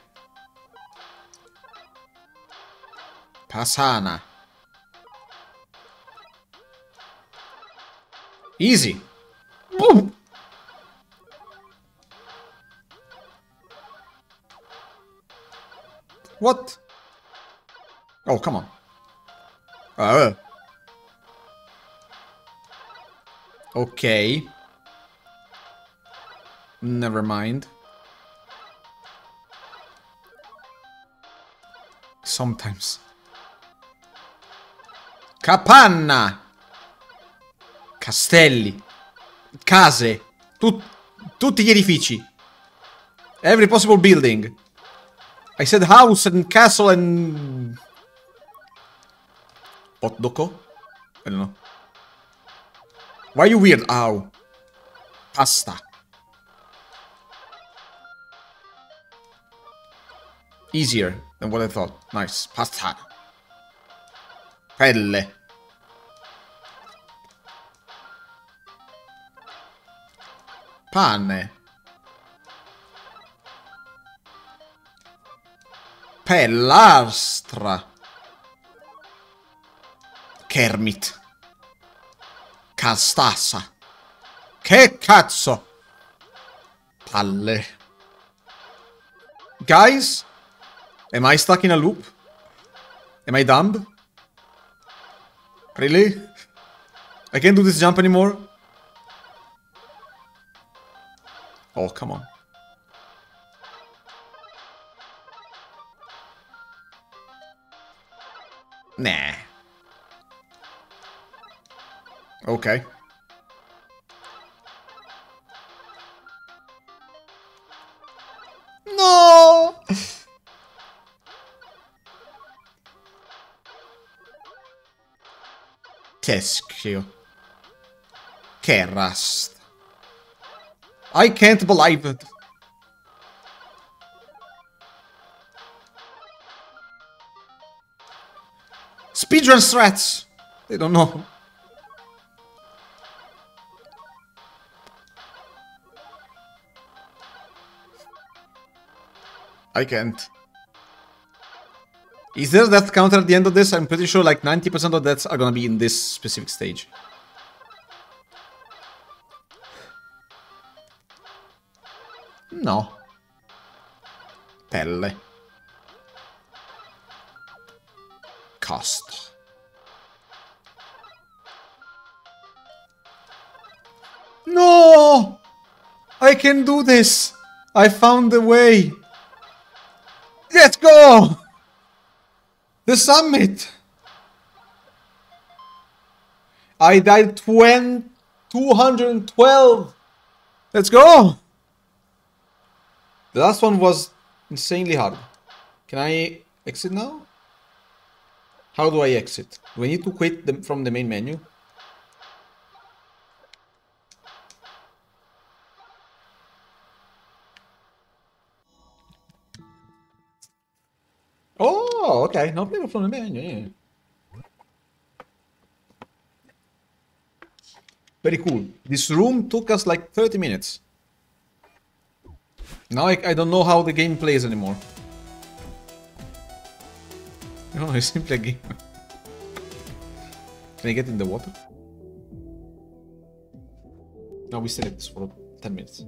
Pasana. Easy. Boom. What? Oh, come on. Uh. Okay. Never mind. Sometimes. Capanna! Castelli. Case. Tut tutti gli edifici. Every possible building. I said house and castle and... Otdoko? I don't know. Why are you weird? Ow. Pasta. Easier than what I thought. Nice. Pasta. Pelle. Pane. Pellastra. Kermit. Castassa. Che cazzo? Palle. Guys? Am I stuck in a loop? Am I dumb? Really? I can't do this jump anymore. Oh, come on. Nah. Okay. No! Teschio. Che. I can't believe it. Speedrun strats! They don't know. I can't. Is there a death counter at the end of this? I'm pretty sure like 90% of deaths are gonna be in this specific stage. No. Pelle. Cast. No! I can do this! I found the way! Let's go! The summit! I died 20, 212! Let's go! The last one was insanely hard. Can I exit now? How do I exit? Do I need to quit the, from the main menu? Oh, okay. No from the menu. Yeah. Very cool. This room took us like 30 minutes. Now I, I don't know how the game plays anymore. No, it's simply a game. Can I get in the water? Now we at this for 10 minutes.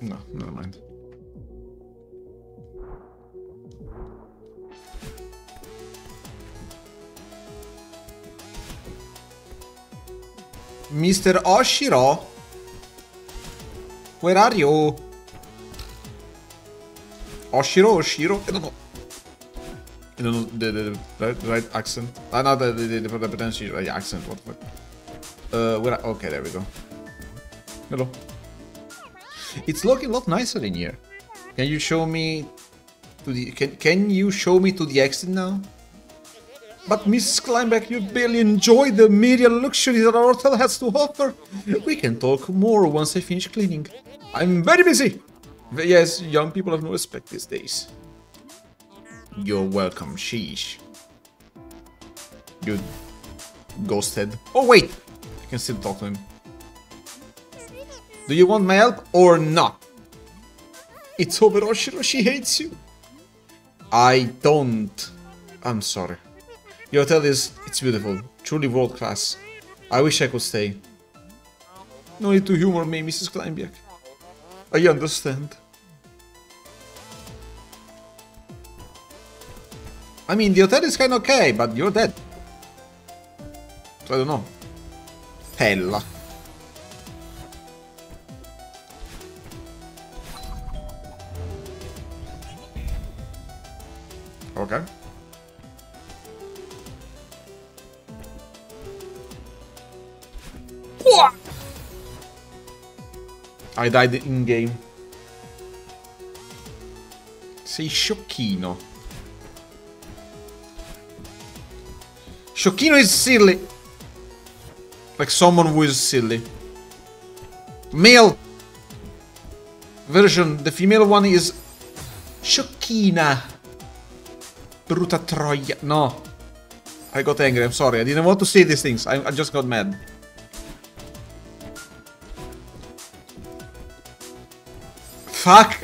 No, never mind. Mr. Oshiro? Where are you? Oshiro, Oshiro? I don't know. I don't know the, the, the right, right accent. Ah, not the, the, the, the potential right accent, what the fuck. Uh, where, I- okay, there we go. Hello. It's looking a lot nicer in here. Can you show me to the, can, can you show me to the exit now? But Mrs. Kleinbeck, you barely enjoy the media luxury that our hotel has to offer. We can talk more once I finish cleaning. I'm very busy. But yes, young people have no respect these days. You're welcome, sheesh. You ghosted. Oh wait, I can still talk to him. Do you want my help or not? It's over, Oshiro, she hates you. I don't. I'm sorry. Your hotel is, it's beautiful, truly world class. I wish I could stay. No need to humor me, Mrs. Kleinberg. I understand. I mean, the hotel is kinda okay, but you're dead. So I don't know. Hella. Okay. I died in game. Sei sciocchino. Sciocchino is silly. Like someone who is silly. Male version, the female one is Sciocchina. Bruta troia. No. I got angry, I'm sorry. I didn't want to say these things. I, I just got mad. Fuck.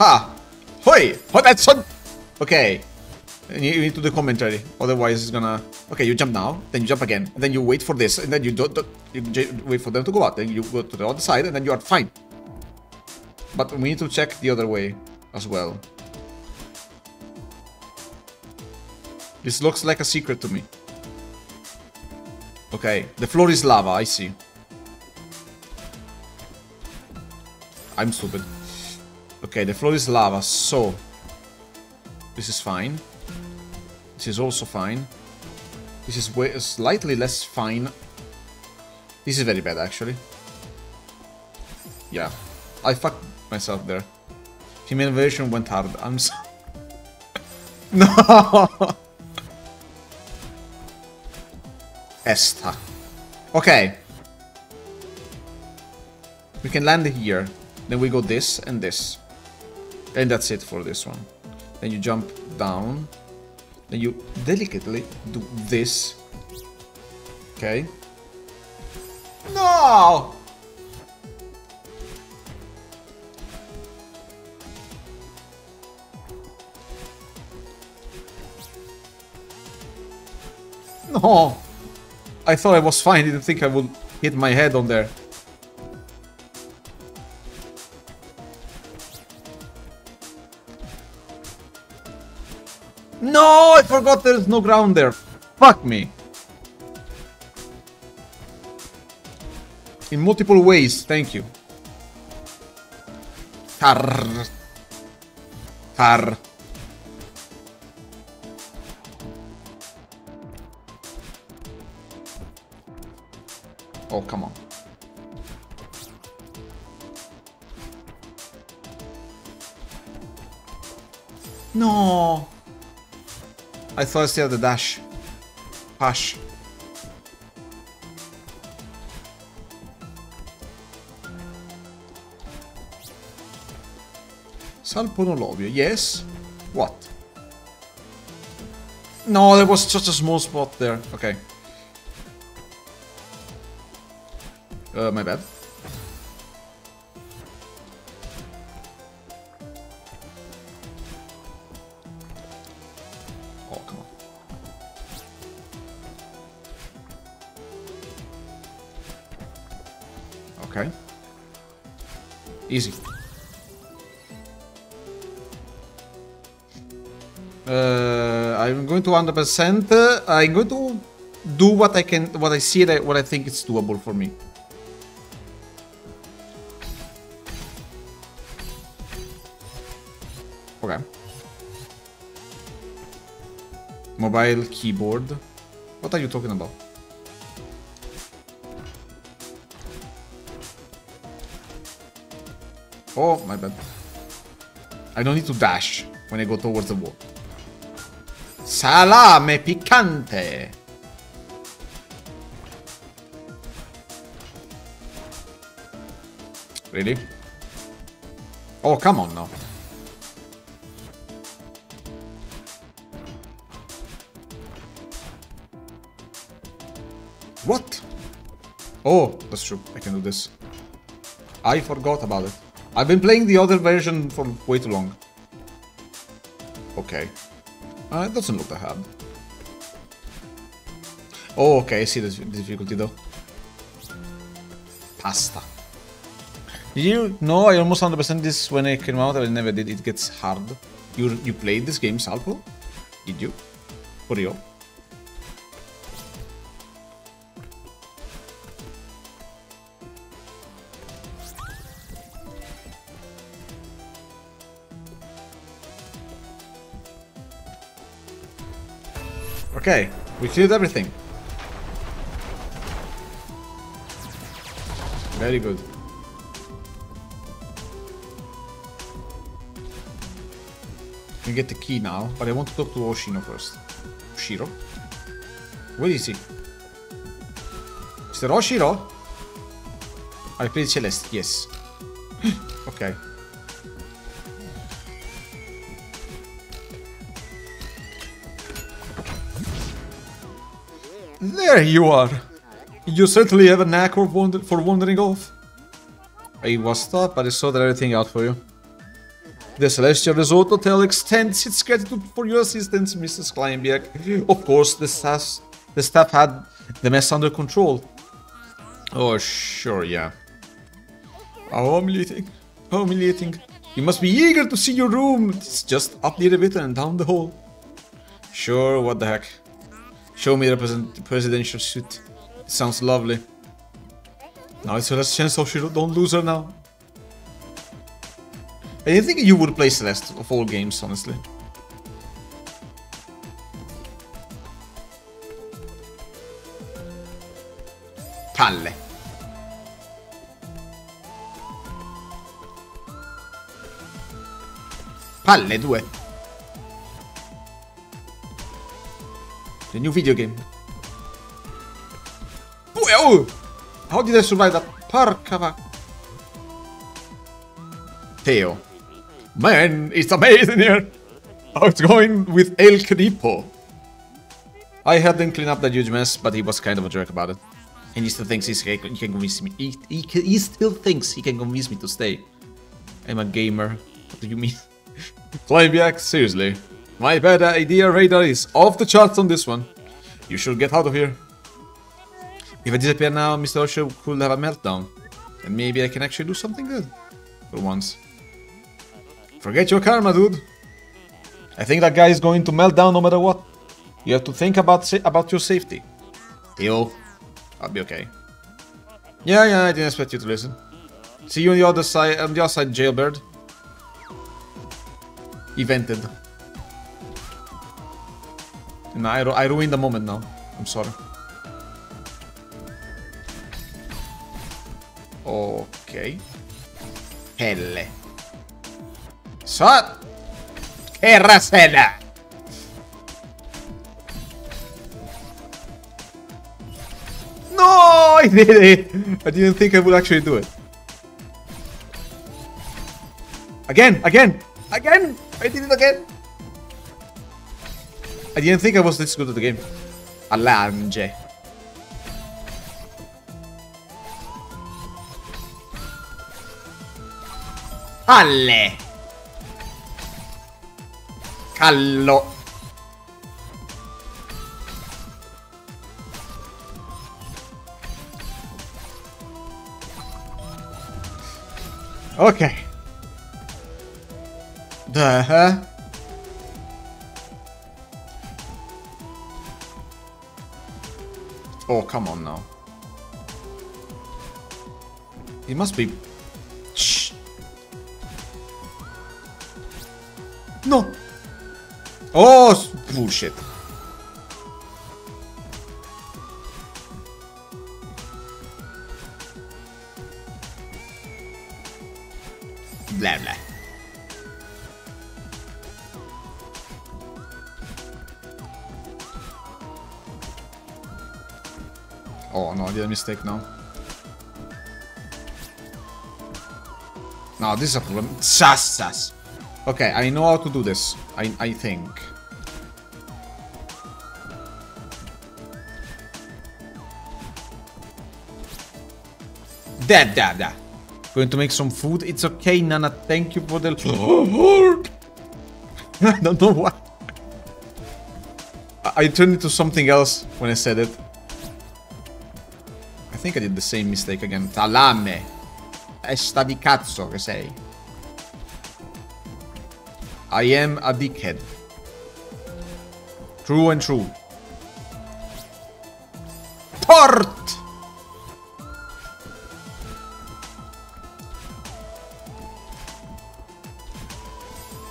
Ha! Hoi! Oh, that's on. Okay. You need to do the commentary, otherwise it's gonna. Okay, you jump now, then you jump again, and then you wait for this, and then you don't. don't- You wait for them to go out, then you go to the other side, and then you are fine. But we need to check the other way as well. This looks like a secret to me. Okay, the floor is lava, I see. I'm stupid. Okay, the floor is lava, so... This is fine. This is also fine. This is way, slightly less fine. This is very bad, actually. Yeah. I fucked myself there. Female version went hard. I'm so... no! Esta. Okay. We can land here. Then we go this and this. And that's it for this one. Then you jump down. Then you delicately do this. Okay. No! No! I thought I was fine, didn't think I would hit my head on there. No, I forgot there's no ground there. Fuck me. In multiple ways, thank you. Tar. Tar. Oh, come on. No. I thought I still had the dash. Pash. Salponolobio, yes. What? No, there was such a small spot there. Okay. Uh, my bad. Easy. Uh, I'm going to 100%. Uh, I'm going to do what I can, what I see, what I think is doable for me. Okay. Mobile keyboard. What are you talking about? Oh, my bad. I don't need to dash when I go towards the wall. Salame picante. Really? Oh, come on now. What? Oh, that's true. I can do this. I forgot about it. I've been playing the other version for way too long. Okay. Uh, it doesn't look that hard. Oh, okay, I see the difficulty though. Pasta. Did you know I almost 100% this when it came out? I never did. It gets hard. You you played this game, Salpo? Did you? For real? Okay, we cleared everything. Very good. We get the key now, but I want to talk to Oshino first. Oshiro? Where is he? Mr. Oshiro? I played Celeste, yes. okay. There you are. You certainly have a knack for, wander for wandering off. I was stopped, but I sorted everything out for you. The Celestial Resort Hotel extends its gratitude for your assistance, Mrs. Kleinberg. Of course, the staff, the staff had the mess under control. Oh, sure, yeah. How humiliating. How humiliating. You must be eager to see your room. It's just up the elevator and down the hall. Sure, what the heck. Show me the president presidential suit. It sounds lovely. Now it's her last chance so she don't don't lose her now. I didn't think you would play Celeste of all games, honestly. Palle. Palle 2. The new video game. Oh! How did I survive that? Porca va- Theo. Man, it's amazing here! How it's going with El Creepo. I had him clean up that huge mess, but he was kind of a jerk about it. And he still thinks he can convince me. He, he, he still thinks he can convince me to stay. I'm a gamer. What do you mean? Flyback, seriously. My bad idea radar is off the charts on this one. You should get out of here. If I disappear now, Mr. Oshiro could have a meltdown. And maybe I can actually do something good. For once. Forget your karma, dude. I think that guy is going to melt down no matter what. You have to think about about your safety. Theo, I'll be okay. Yeah, yeah, I didn't expect you to listen. See you on the other side, on the other side, jailbird. Evented. No, I, ru- I ruined the moment now. I'm sorry. Ok. Helle. So. Che! No, I did it! I didn't think I would actually do it. Again, again, again! I did it again! I didn't think I was this good at the game. Allange. Alle! Callo! Okay. The Oh, come on now. It must be... Shh. No! Oh, bullshit. Blah blah. Oh no, I did a mistake now. No, this is a problem. Sas, sas. Okay, I know how to do this. I, I think. Dad, dad, dad. Going to make some food. It's okay, Nana. Thank you for the. I don't know why. I, I turned into something else when I said it. I think I did the same mistake again. Talame. Testa di cazzo che sei. I am a dickhead. True and true. Port!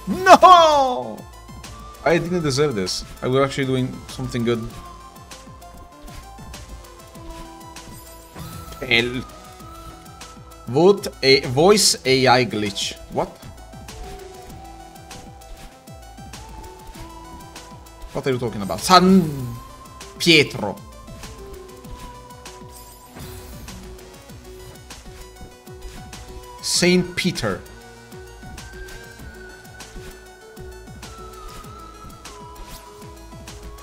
No! I didn't deserve this. I was actually doing something good. Hell. Vote a voice AI glitch. What? What are you talking about? San Pietro. Saint Peter.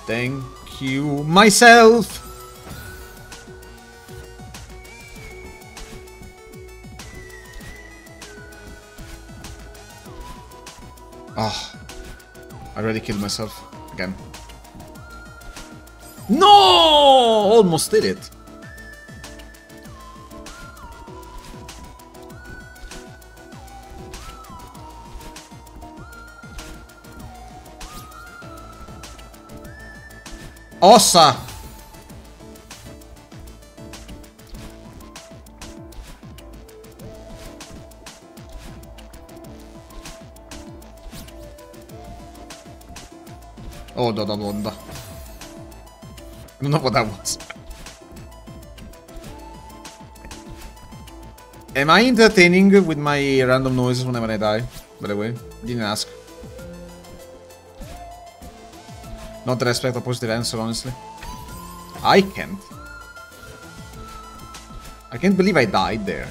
Thank you myself. Oh, I already killed myself again. No! Almost did it. Ossa! Oh, da, da, da, da. I don't know what that was. Am I entertaining with my random noises whenever I die? By the way, didn't ask. Not that I expect a positive answer, honestly. I can't. I can't believe I died there.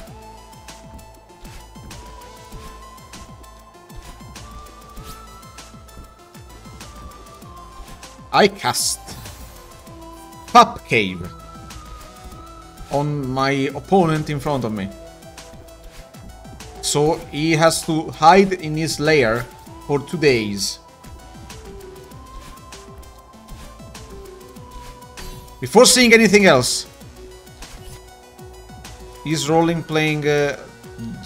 I cast Pup Cave on my opponent in front of me. So he has to hide in his lair for two days. Before seeing anything else. He's rolling playing uh,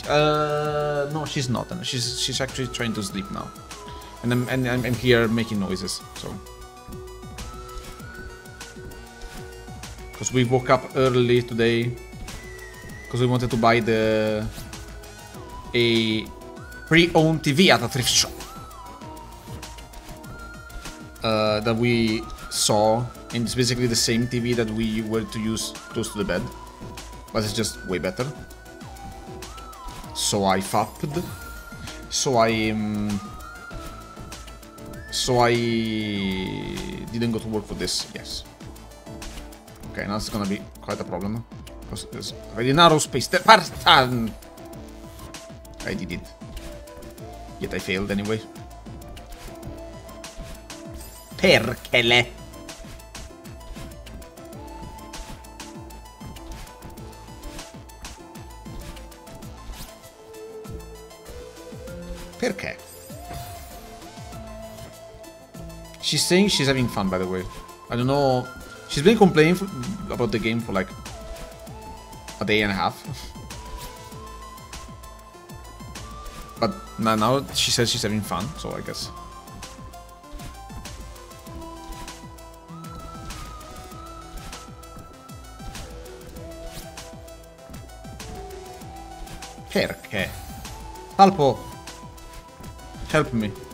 uh no she's not she's she's actually trying to sleep now. And I'm and I'm, I'm here making noises, so we woke up early today because we wanted to buy the a pre-owned TV at a thrift shop uh, that we saw and it's basically the same TV that we were to use close to the bed but it's just way better. So I fapped. So I um, so I didn't go to work for this yes Okay, now it's gonna be quite a problem. Because there's very narrow space there. Partan! I did it. Yet I failed anyway. Perkele. Perché? She's saying she's having fun, by the way. I don't know She's been complaining for, about the game for like a day and a half. but now, she says she's having fun, so I guess. Perché? Alpo! Help me.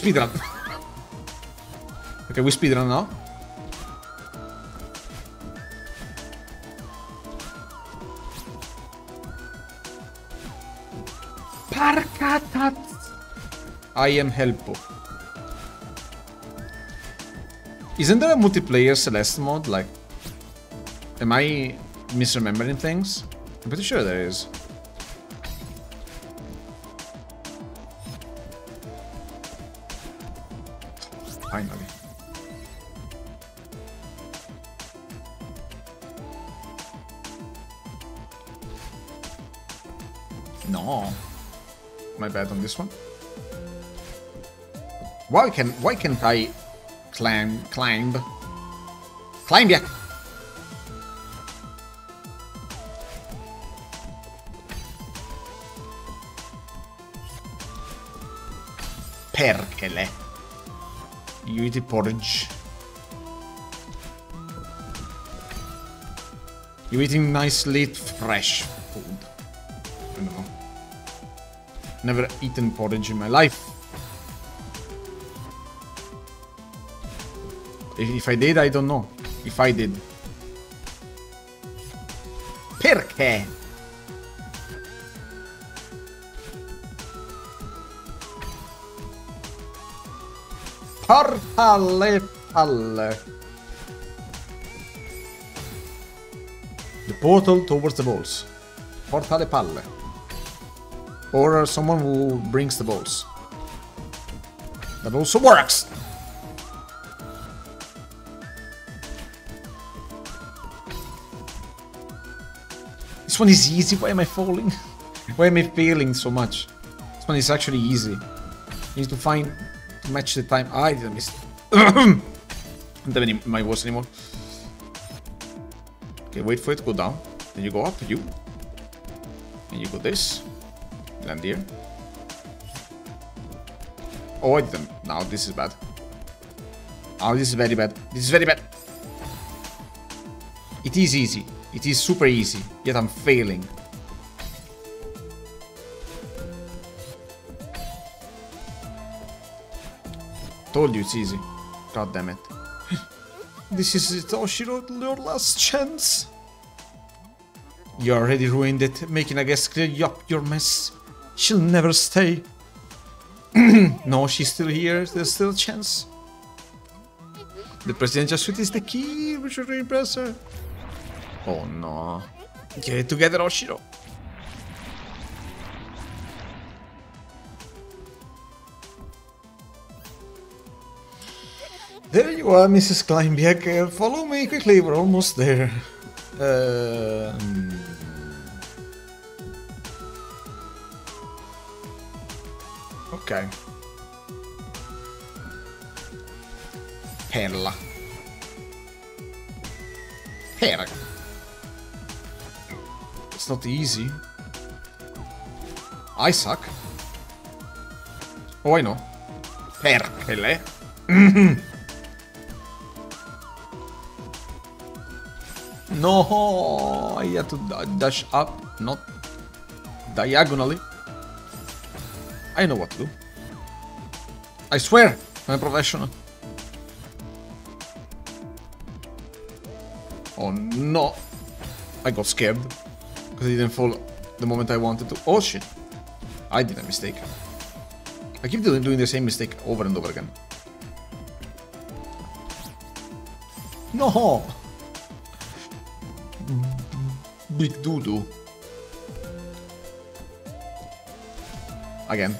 Speedrun. okay, we speedrun now. Parkatat. I am Helpo. Isn't there a multiplayer Celeste mode? Like, am I misremembering things? I'm pretty sure there is. This one. Why can why can't I climb climb? Climb yeah. Perkele. You eat porridge. You're eating nicely fresh Never eaten porridge in my life. If I did, I don't know. If I did. Perché? Portale palle. The portal towards the balls. Portale palle. Or someone who brings the balls. That also works! This one is easy. Why am I falling? Why am I failing so much? This one is actually easy. You need to find to match the time. Ah, I didn't miss. don't have any my voice anymore. Okay, wait for it to go down. Then you go up, you. And you go this. Land here. Oh, I didn't. Now this is bad. Oh, this is very bad. This is very bad. It is easy. It is super easy. Yet I'm failing. Told you it's easy. God damn it. this is it, Oshiro, your last chance. You already ruined it, making a guest clear up your mess. She'll never stay. no, she's still here. There's still a chance. The presidential suite is the key. We should impress her. Oh no. Get it together, Oshiro. There you are, Mrs. Kleinbeck. Uh, follow me quickly, we're almost there. Um, ok. Perla. Perla. It's not easy. I suck. Oh, I know. Perkele. No, I had to dash up, not diagonally. I know what to do. I swear, I'm a professional. Oh no. I got scared. Because I didn't fall the moment I wanted to. Oh shit. I did a mistake. I keep doing, the same mistake over and over again. No! Big doo-doo. Again.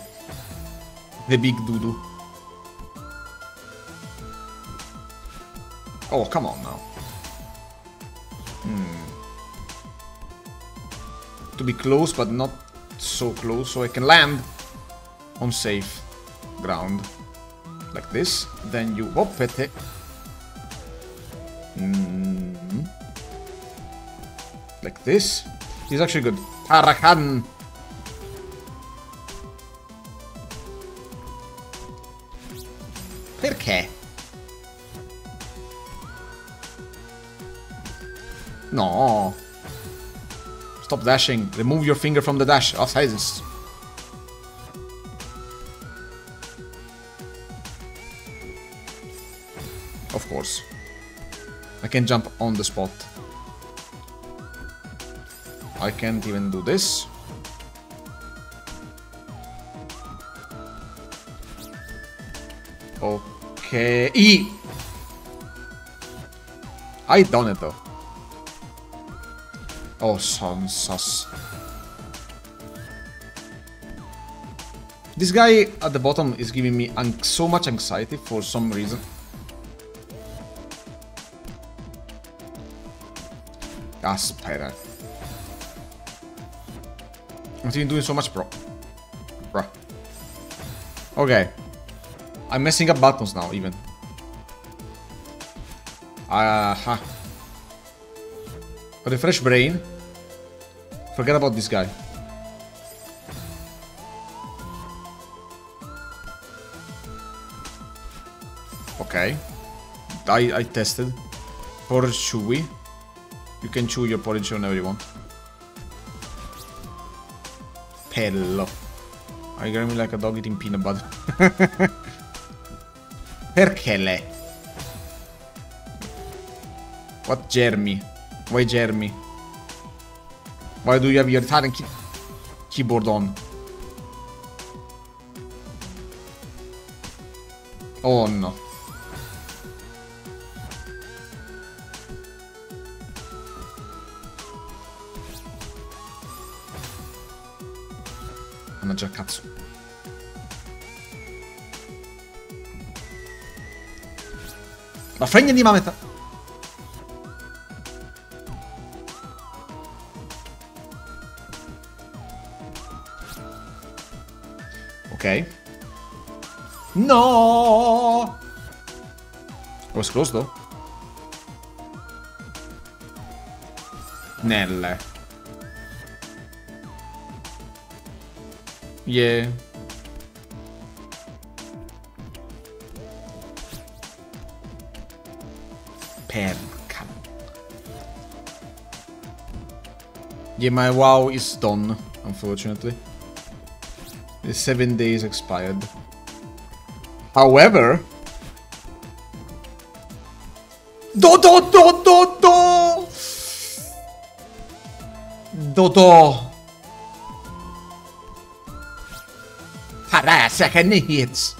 The big doo-doo. Oh, come on now. Hmm. To be close, but not so close, so I can land on safe ground. Like this. Then you whoop it. Mm. Like this. He's actually good. Tarakan. No. Stop dashing. Remove your finger from the dash. Offside this. Of course. I can jump on the spot. I can't even do this. Okay. E! I done it though. Oh, son, sus. This guy at the bottom is giving me so much anxiety for some reason. Aspetta. Not even doing so much, bro. Bruh. Okay. I'm messing up buttons now, even. Uh -huh. Got a fresh brain. Forget about this guy. Okay. I, I tested. For chewy. You can chew your porridge whenever you want. Pello. Are you me like a dog eating peanut butter? Perché lei? What Jeremy? Why Jeremy? Why do you have your Italian key keyboard on? Oh no. Mannaggia cazzo. Ma fregna di mameta. Was close though. Nelle. Yeah. Perca. Yeah, my WoW is done, unfortunately. The seven days expired. However... Do do do! Do do! Para second hits!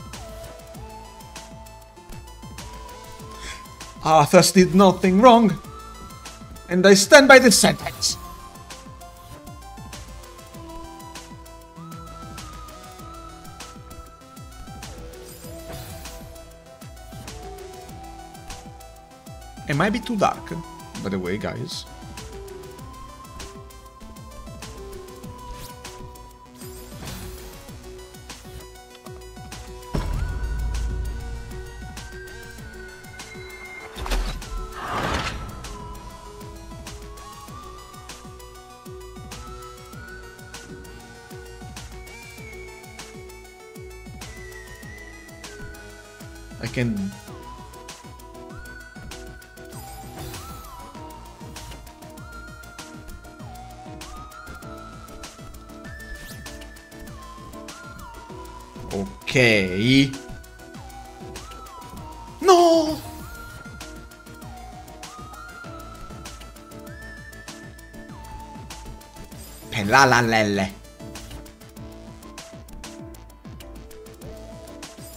Arthas did nothing wrong. And I stand by this sentence. Might be too dark, by the way, guys. Pelalalelle.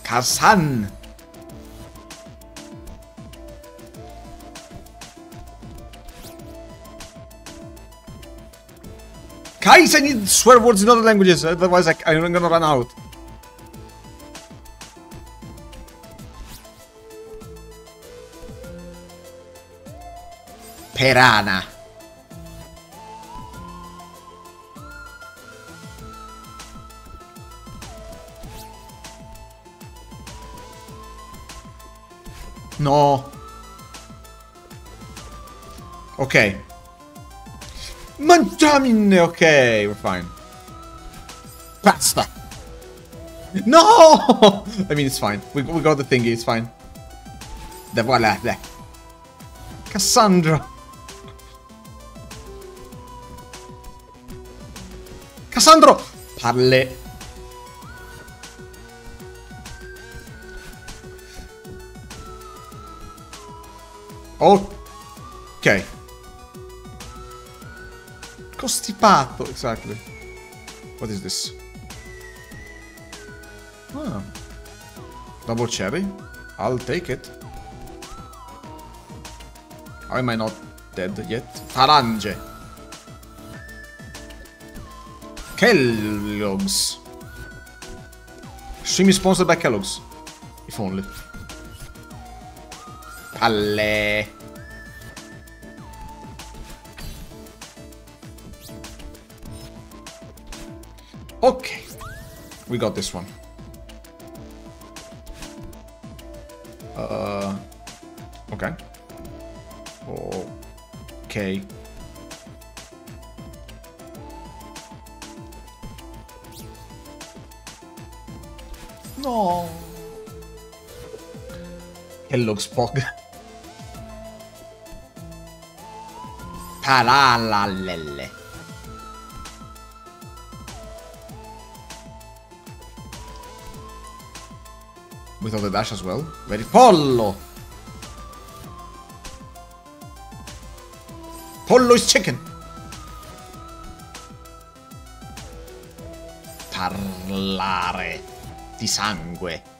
Kazan. Guys, I need swear words in other languages, otherwise I, I'm gonna run out. Perana. No. Ok. Mangiamine, ok, we're fine. Pasta! No! I mean, it's fine. We, we got the thingy, it's fine. The voila, there. Cassandra. Cassandro! Palle. Ok. Costipato, exactly. What is this? Ah. Double cherry? I'll take it. How am I not dead yet? Farange. Kellogg's. Stream is sponsored by Kellogg's. If only. Palle. Got this one. Uh. Okay. Okay. No. Kellogg's Pog. Paralalelle. all the dash as well. Very pollo. Pollo is chicken. Parlare di sangue.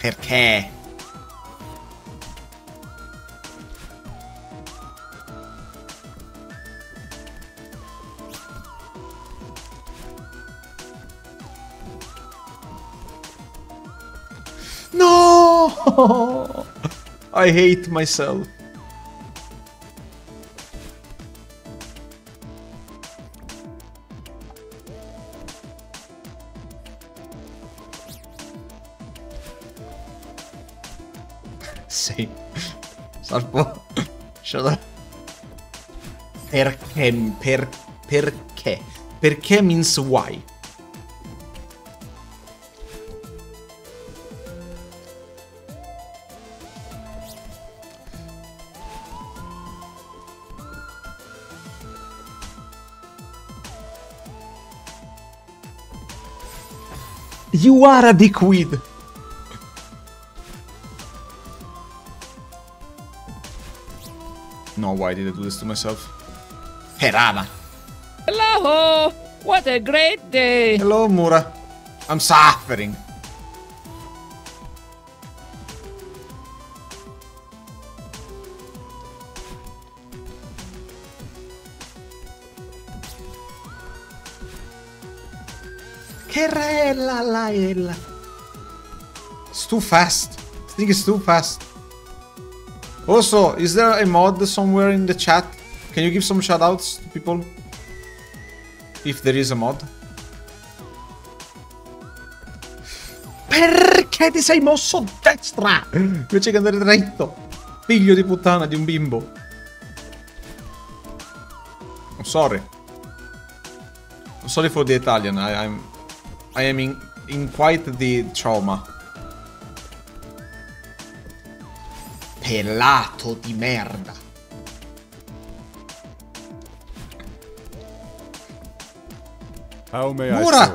Perché? No! I hate myself. Perché? Per, perché? Perché means why. You are a dickweed. No, why did I do this to myself? Herana. Hello! What a great day! Hello, Mura. I'm suffering. Che rella la ella. It's too fast. This thing is too fast. Also, is there a mod somewhere in the chat? Can you give some shoutouts to people? If there is a mod. Perché ti sei mosso a destra? Invece che andare dritto. Figlio di puttana di un bimbo. I'm sorry. I'm sorry for the Italian. I, I'm I am in, in quite the trauma. Pelato di merda. How may Mura! I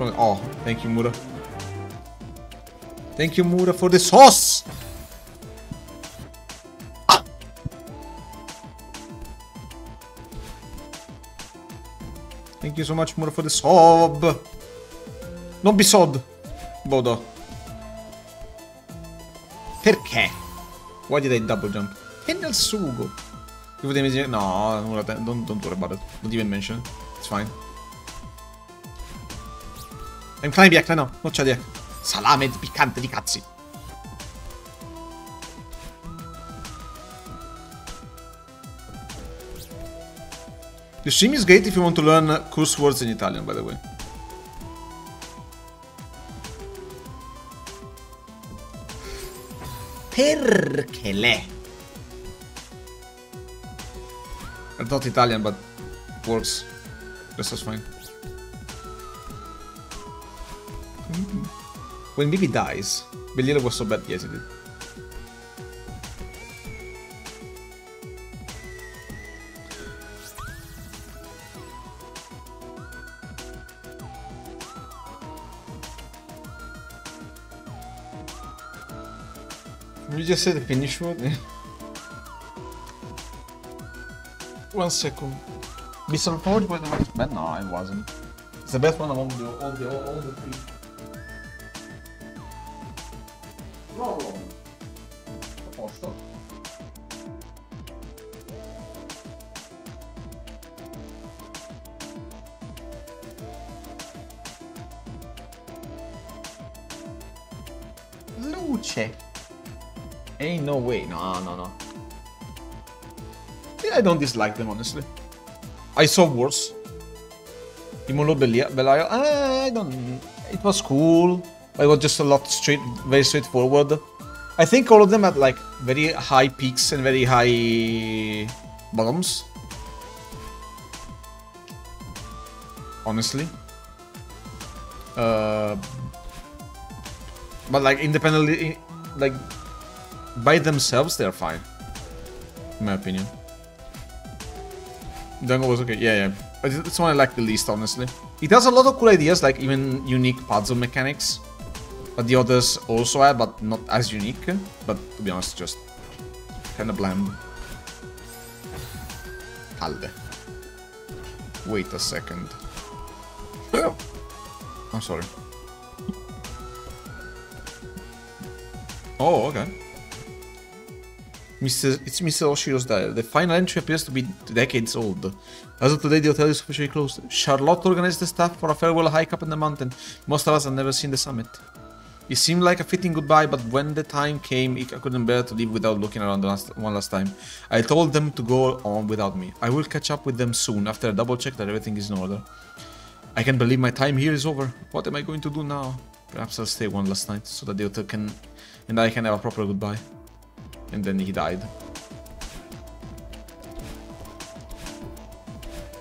serve? Oh, thank you, Mura. Thank you, Mura, for the sauce! Ah! Thank you so much, Mura, for the sob! Non be sod! Bodo. Perché? Why did I double jump? E nel sugo! Would imagine... No, Mura, don't, don't worry about it. Don't even mention it. It's fine. I'm flying back, no, c'è di Salame di piccante di cazzi. The stream is great if you want to learn curse words in Italian, by the way. Perché le? I thought Italian, but works. This is fine. When Vivi dies, Belira was so bad. Yes, he did. You just said the finish word? One second. Mr. Forge was the most bad? No, it wasn't. It's the best one among the, all the, all the three. I don't dislike them, honestly. I saw worse. Imolo Belia- Belial. I don't. It was cool. It was just a lot straight, very straightforward. I think all of them had like very high peaks and very high bottoms. Honestly. Uh, but like independently, like by themselves, they're fine. In my opinion. Jungle was okay, yeah, yeah. It's one I like the least, honestly. It has a lot of cool ideas, like even unique puzzle mechanics. But the others also have, but not as unique. But to be honest, just kind of bland. Calde. Wait a second. I'm sorry. Oh, okay. It's Mr. Oshiro's diary. The final entry appears to be decades old. As of today, the hotel is officially closed. Charlotte organized the staff for a farewell hike up in the mountain. Most of us have never seen the summit. It seemed like a fitting goodbye, but when the time came, I couldn't bear to leave without looking around last, one last time. I told them to go on without me. I will catch up with them soon, after I double check that everything is in order. I can't believe my time here is over. What am I going to do now? Perhaps I'll stay one last night, so that the hotel can... and I can have a proper goodbye. And then he died.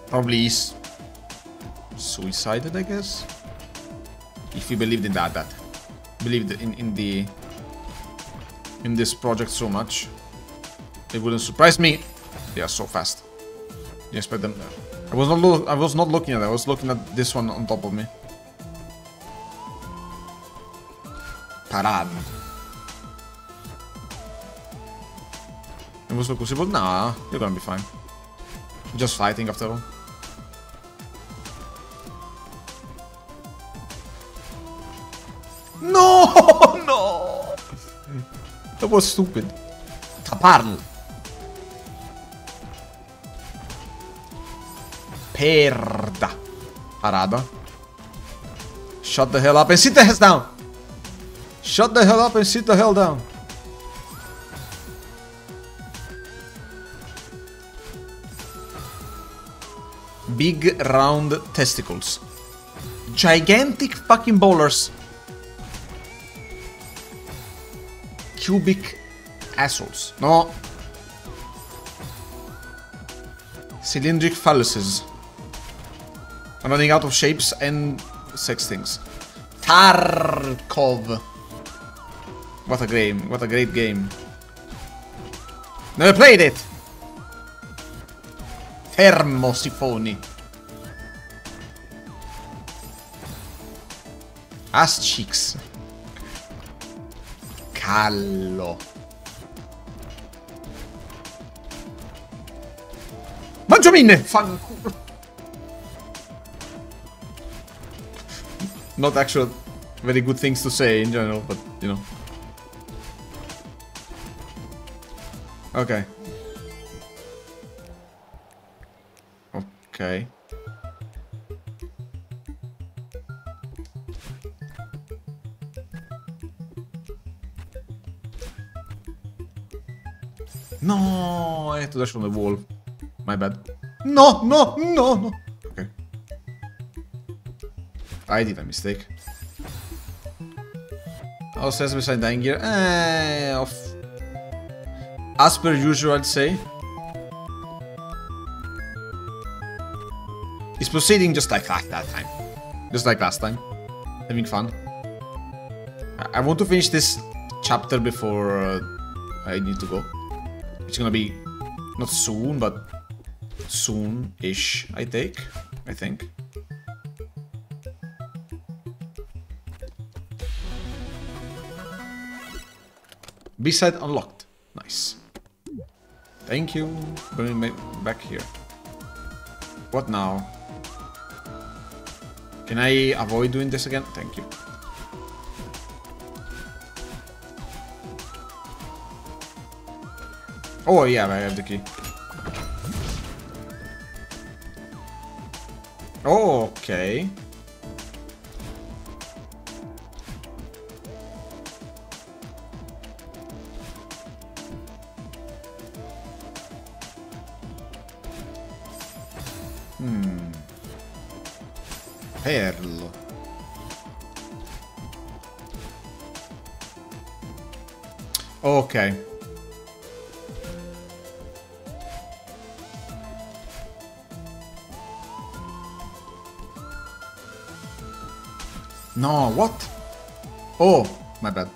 Probably he's suicided, I guess? If he believed in that, that believed in, in the in this project so much. It wouldn't surprise me. They are so fast. You expect them. I was not I was not looking at it. I was looking at this one on top of me. Parad. It was. Nah, you're gonna be fine. Just fighting after all. No, no. That was stupid. Taparl. Perda. Parada. Shut the hell up and sit the hell down. Shut the hell up and sit the hell down. Big round testicles. Gigantic fucking bowlers. Cubic assholes. No. Cylindric phalluses. I'm running out of shapes and sex things. Tarkov. What a game. What a great game. Never played it. Thermosifoni. Ass cheeks. Callo. Mangiamine! Fanculo. Not actual very good things to say in general, but you know. Okay. Okay. No, I had to dash on the wall. My bad. No, no, no, no. Okay. I did a mistake. Oh, says beside dying gear. Eh, of. As per usual, I'd say. He's proceeding just like that, that time. Just like last time. Having fun. I, I want to finish this chapter before uh, I need to go. It's gonna be not soon, but soon-ish, I take. I think. B-side unlocked. Nice. Thank you. Bring me back here. What now? Can I avoid doing this again? Thank you. Oh yeah, I have the key. Oh, okay. Hmm. Perlo. Okay. No, what? Oh, my bad.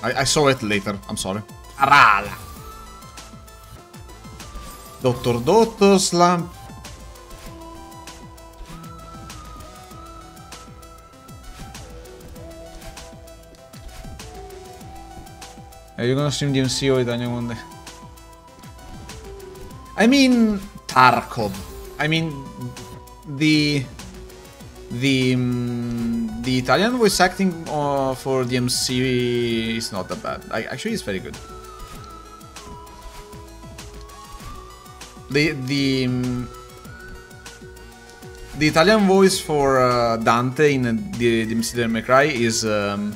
I, I saw it later. I'm sorry. Arala. Doctor Doctor Slam. Are you gonna stream DMC or Itania one day? I mean Tarkov. I mean the the um, The Italian voice acting uh, for DMC is not that bad. I, actually, it's very good. The the um, the Italian voice for uh, Dante in uh, the DMC Devil May Cry is um,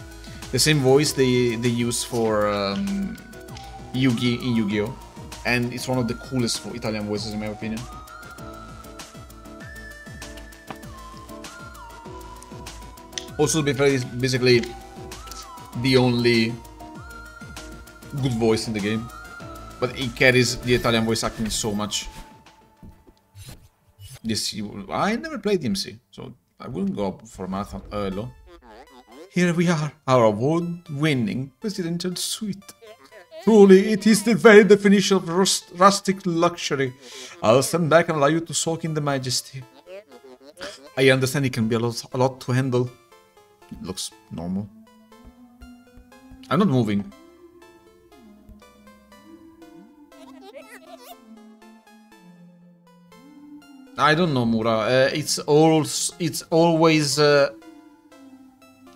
the same voice they they use for um, Yugi in Yu-Gi-Oh, and it's one of the coolest Italian voices in my opinion. Also, fair, is basically the only good voice in the game. But it carries the Italian voice acting so much. This I never played DMC, so I wouldn't go for a marathon early. Here we are, our award-winning presidential suite. Truly, it is the very definition of rust rustic luxury. I'll stand back and allow you to soak in the majesty. I understand it can be a lot, a lot to handle. Looks normal. I'm not moving. I don't know, Mura. Uh, it's all. It's always uh,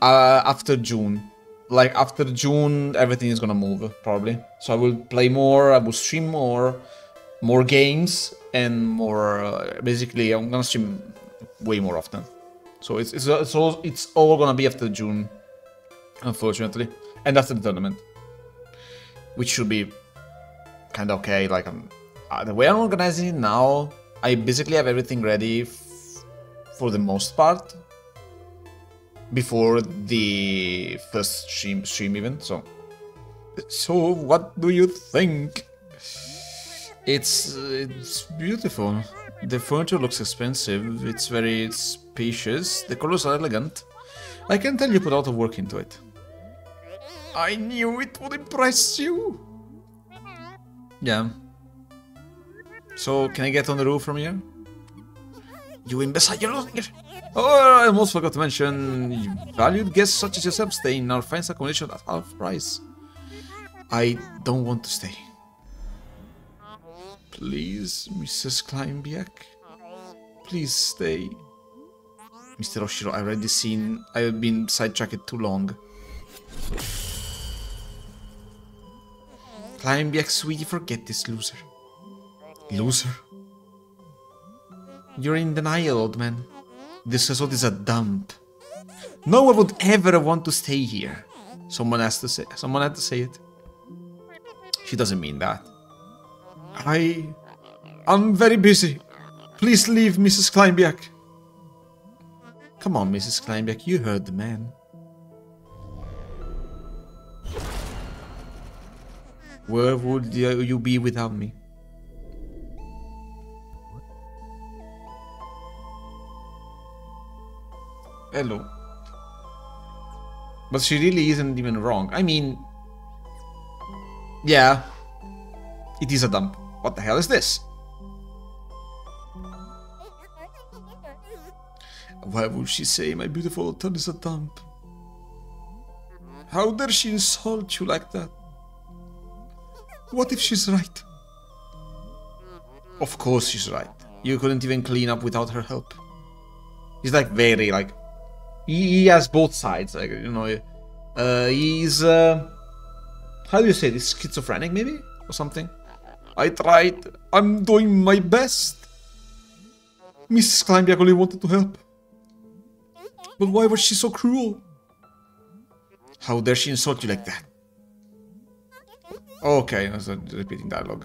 uh, after June. Like after June, everything is gonna move probably. So I will play more. I will stream more, more games, and more. Uh, basically, I'm gonna stream way more often. So it's it's it's all it's all gonna be after June, unfortunately, and after the tournament, which should be kind of okay. Like I'm, uh, the way I'm organizing it now, I basically have everything ready for the most part before the first stream stream event. So, so what do you think? It's it's beautiful. The furniture looks expensive. It's very spacious. The colors are elegant. I can tell you put a lot of work into it. I knew it would impress you. Yeah. So, can I get on the roof from here? You imbecile, you're losing it! Oh, I almost forgot to mention, valued guests such as yourself stay in our fancy accommodation at half price. I don't want to stay. Please, Mrs. Climbiac. Please stay. Mr. Oshiro, I already seen... I've been sidetracked too long. Climbiac, sweetie, forget this loser. Loser? You're in denial, old man. This resort is a dump. No one would ever want to stay here. Someone has to say someone had to say it. She doesn't mean that. I I'm very busy. Please leave, Mrs. Climbiac. Come on, Mrs. Climbiac, you heard the man. Where would you be without me? Hello. But she really isn't even wrong. I mean... Yeah. It is a dump. What the hell is this? Why would she say my beautiful hotel is a dump? How dare she insult you like that? What if she's right? Of course she's right. You couldn't even clean up without her help. He's like very like he, he has both sides, like you know. Uh, he's uh, how do you say this? Schizophrenic, maybe or something. I tried. I'm doing my best. Mrs. Climbiac only wanted to help. But why was she so cruel? How dare she insult you like that? Okay, that's a repeating dialogue.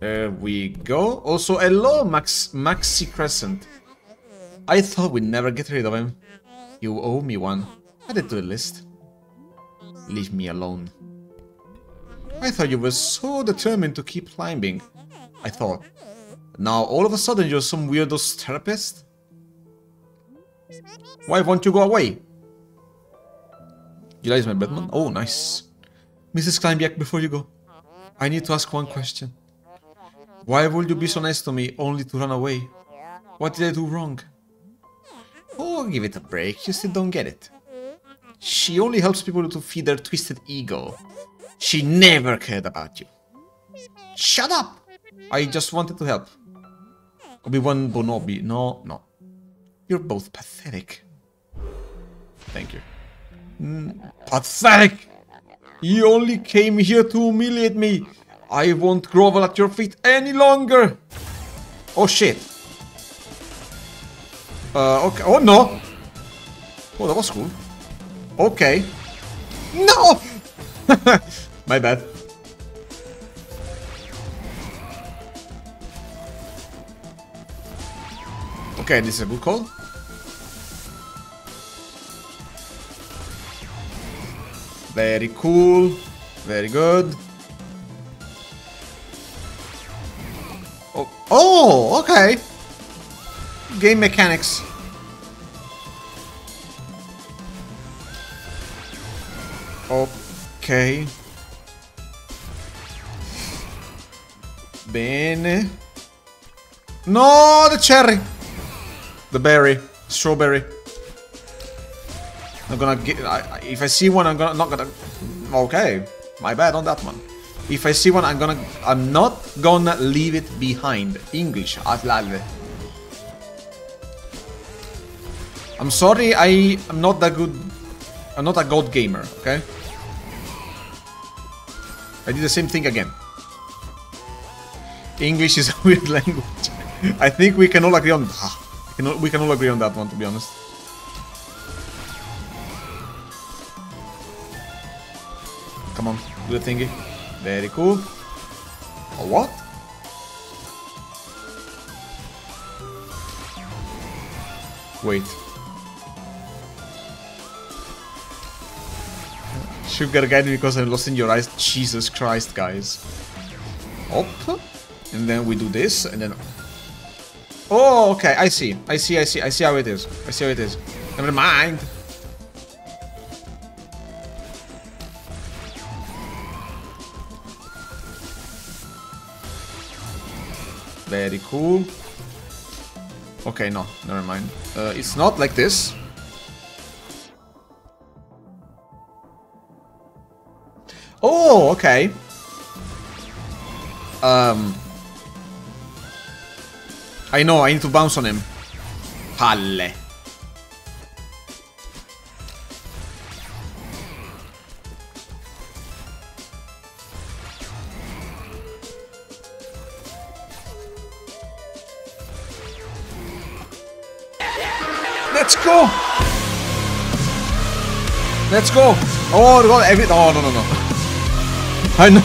There we go. Also, hello, Max Maxi Crescent. I thought we'd never get rid of him. You owe me one. Add it to the list. Leave me alone. I thought you were so determined to keep climbing. I thought. Now all of a sudden you're some weirdo's therapist? Why won't you go away? You like my bedman? Oh, nice. Mrs. Climbiac, before you go, I need to ask one question. Why would you be so nice to me only to run away? What did I do wrong? Oh, give it a break, you still don't get it. She only helps people to feed their twisted ego. She never cared about you. Shut up! I just wanted to help. Obi-Wan Bonobi. No, no. You're both pathetic. Thank you. Mm, pathetic! You only came here to humiliate me. I won't grovel at your feet any longer. Oh shit. Uh, okay. Oh no. Oh, that was cool. Okay. No! My bad. Okay, this is a good call. Very cool. Very good. Oh, oh okay. Game mechanics. Ok. Bene. No, the cherry. The berry. Strawberry. I'm gonna get. I, if I see one, I'm gonna not gonna. Okay, my bad on that one. If I see one, I'm gonna. I'm not gonna leave it behind. English, atlale. I'm sorry, I am not that good. I'm not a god gamer. Okay. I did the same thing again. English is a weird language. I think we can all agree on. Ah, we, can all, agree on that one, to be honest. Come on, do the thingy. Very cool. A what? Wait. Sugar guide because I'm lost in your eyes. Jesus Christ, guys. Up. And then we do this, and then... Oh, okay, I see. I see, I see, I see how it is. I see how it is. Never mind. Very cool. Okay, no, never mind. Uh, it's not like this. Oh, okay. Um, I know, I need to bounce on him. Palle. Let's go! Let's go! Oh, God, every- Oh, no, no, no. I know.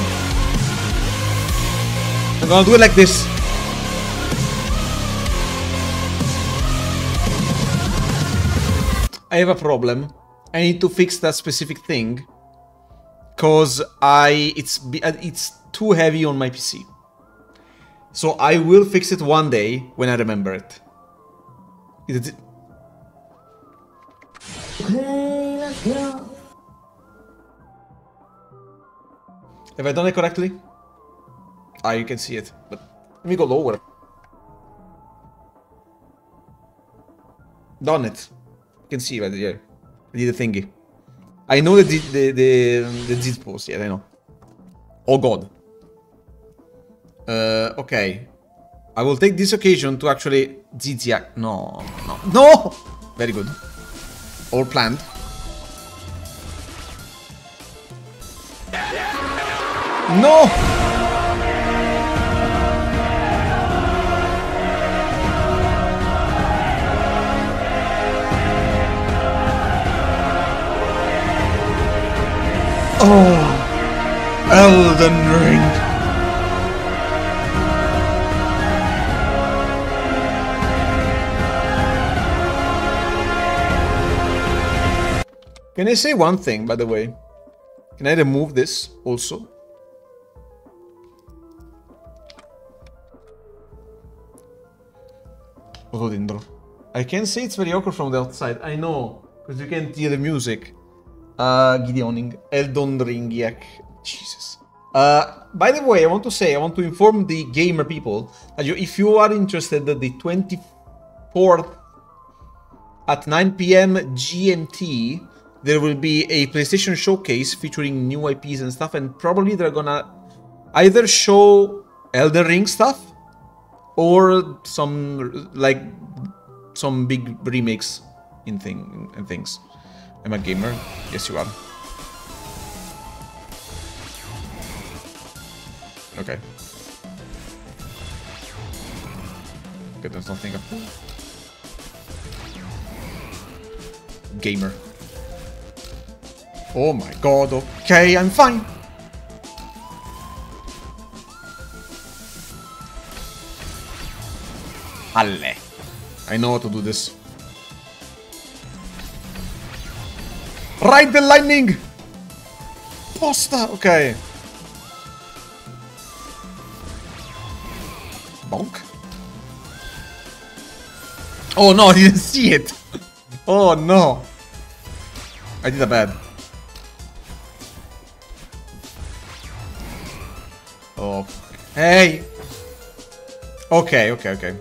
I'm gonna do it like this. I have a problem. I need to fix that specific thing. Cause I it's uh, it's too heavy on my PC. So I will fix it one day when I remember it. It- Have I done it correctly? Ah, you can see it, but let me go lower. Done it. Can see right here. I did the thingy. I know the the the the zit post. Yeah, I know. Oh god. Uh, okay. I will take this occasion to actually zigzag. No, no, no. Very good. All planned. No! Oh! Elden Ring! Can I say one thing, by the way? Can I remove this also? I can say it's very awkward from the outside. I know, because you can't hear the music. Uh. Jesus. Uh, by the way, I want to say, I want to inform the gamer people that you, if you are interested, that the 24th at 9 p.m. GMT, there will be a PlayStation showcase featuring new IPs and stuff, and probably they're gonna either show Elden Ring stuff or some like some big remakes in thing in things. I'm a gamer. Yes, you are. Okay. Okay, there's nothing up. Gamer. Oh my god, okay, I'm fine. Alle. I know how to do this. Ride the lightning! Posta! Okay. Bonk. Oh no, I didn't see it! Oh no! I did a bad. Oh. Hey! Okay, okay, okay.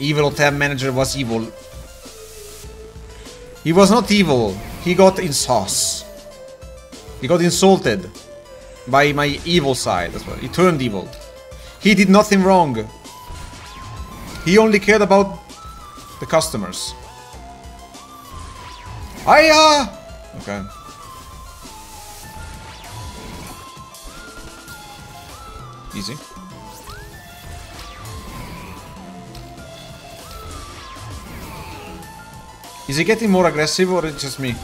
Evil tab manager was evil. He was not evil. He got in sauce. He got insulted by my evil side. That's why he turned evil. He did nothing wrong. He only cared about the customers. Hiya! Okay. Is he getting more aggressive or it's just me?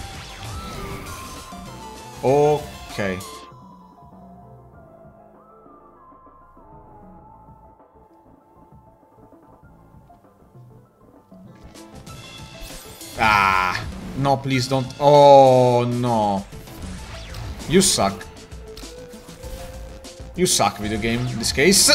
Okay. Ah, no, please don't. Oh, no. You suck. You suck, video game, in this case.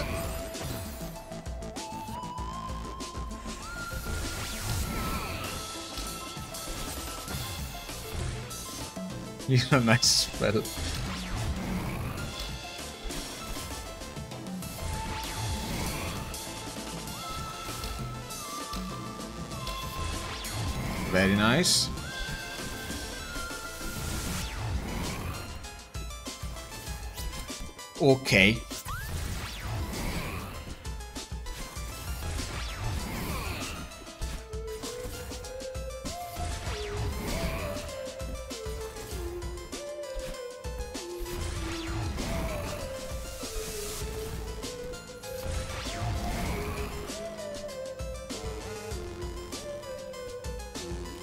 You're a nice spell. Very nice. Okay.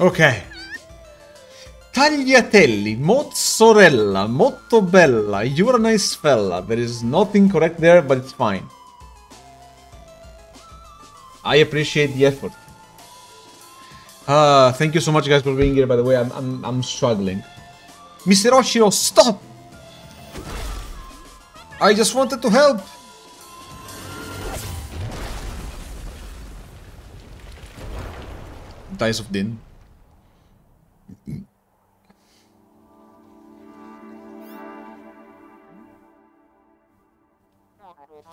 Ok. Tagliatelli, mozzarella, molto bella, you're a nice fella. There is nothing correct there, but it's fine. I appreciate the effort. Uh, thank you so much guys for being here, by the way, I'm, I'm, I'm struggling. Mr. Oshiro, stop! I just wanted to help! Dice of Din.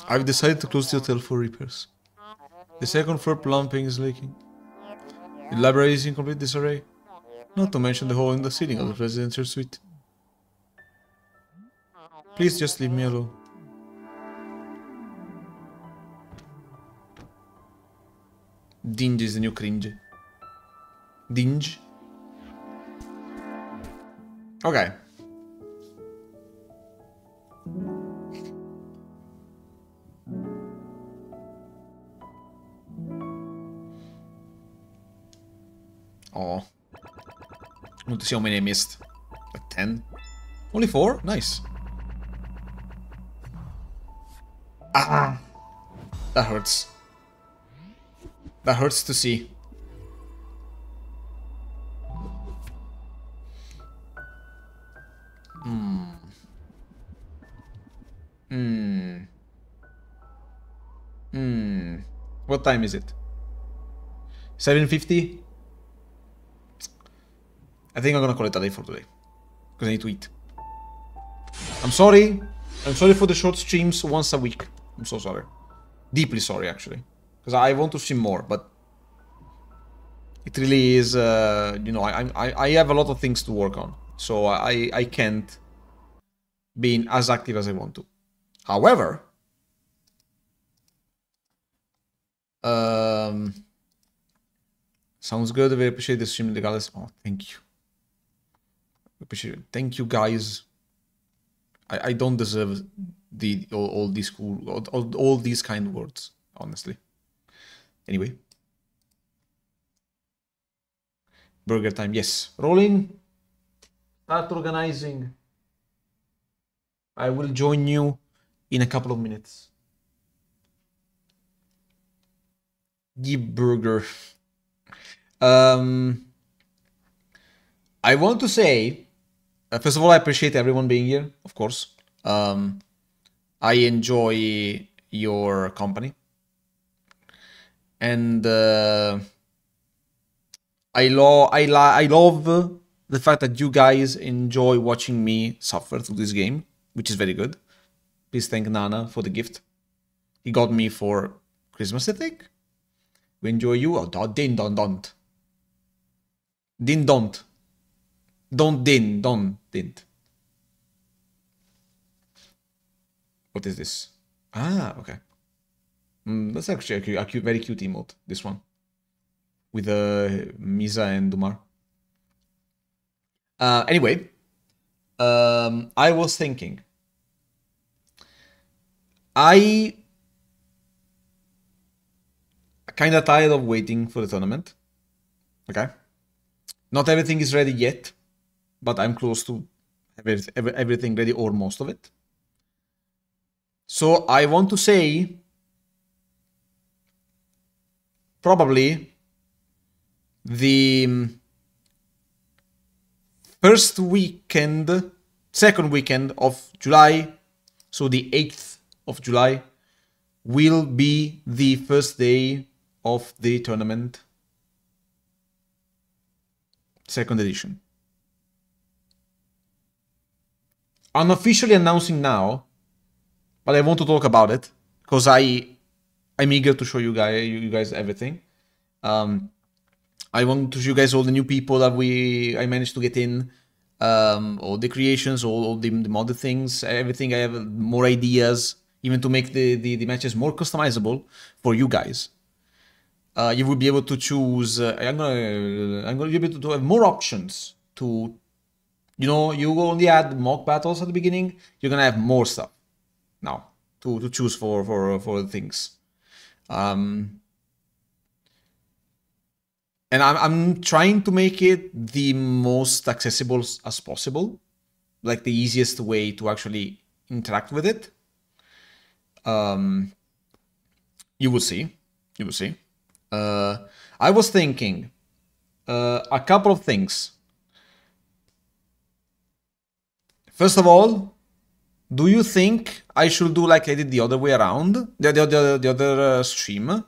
I've decided to close the hotel for repairs. The second floor plumbing is leaking. The library is in complete disarray. Not to mention the hole in the ceiling of the presidential suite. Please just leave me alone. Dinge is the new cringe. Dinge. Okay. Oh. I want to see how many I missed. Like 10? Only 4? Nice. Ah! That hurts. That hurts to see. Hmm. Hmm. Hmm. What time is it? 7.50? I think I'm gonna call it a day for today. Because I need to eat. I'm sorry. I'm sorry for the short streams once a week. I'm so sorry. Deeply sorry, actually. Because I want to stream more, but... It really is, uh, you know, I, I, I have a lot of things to work on. So I, I can't be as active as I want to. However, Um, sounds good. We appreciate the stream, regardless. Oh, thank you. Appreciate it. Thank you, guys. I, I don't deserve the all, all these cool all, all, all these kind words, honestly. Anyway. Burger time, yes. Rolling. Start organizing. I will join you in a couple of minutes. The burger. Um, I want to say, first of all, I appreciate everyone being here, of course. Um, I enjoy your company. And uh, I, lo- I, la- I love the fact that you guys enjoy watching me suffer through this game, which is very good. Please thank Nana for the gift. He got me for Christmas, I think. We enjoy you. Oh, don't, din, don't, don't. Din, don't. Don't, din, don't, didn't. What is this? Ah, okay. Mm, that's actually a, cute, a cute, very cute emote, this one. With uh, Misa and Dumar. Uh, anyway, um, I was thinking. I kind of tired of waiting for the tournament. Okay. Not everything is ready yet, but I'm close to every, every, everything ready or most of it. So I want to say probably the first weekend, second weekend of July, so the 8th of July, will be the first day of the tournament. Second edition. I'm officially announcing now, but I want to talk about it because I I'm eager to show you guys you guys everything. Um, I want to show you guys all the new people that we I managed to get in, um, all the creations, all, all the, the modded things, everything. I have more ideas, even to make the, the, the matches more customizable for you guys. Uh, you will be able to choose. Uh, I'm gonna I'm gonna be able to have more options to, you know, you only had mock battles at the beginning. You're gonna have more stuff now to to choose for for for things. Um, and I'm, I'm trying to make it the most accessible as possible like the easiest way to actually interact with it um you will see you will see uh i was thinking uh, a couple of things first of all do you think i should do like i did the other way around? The, the, the, the other uh, stream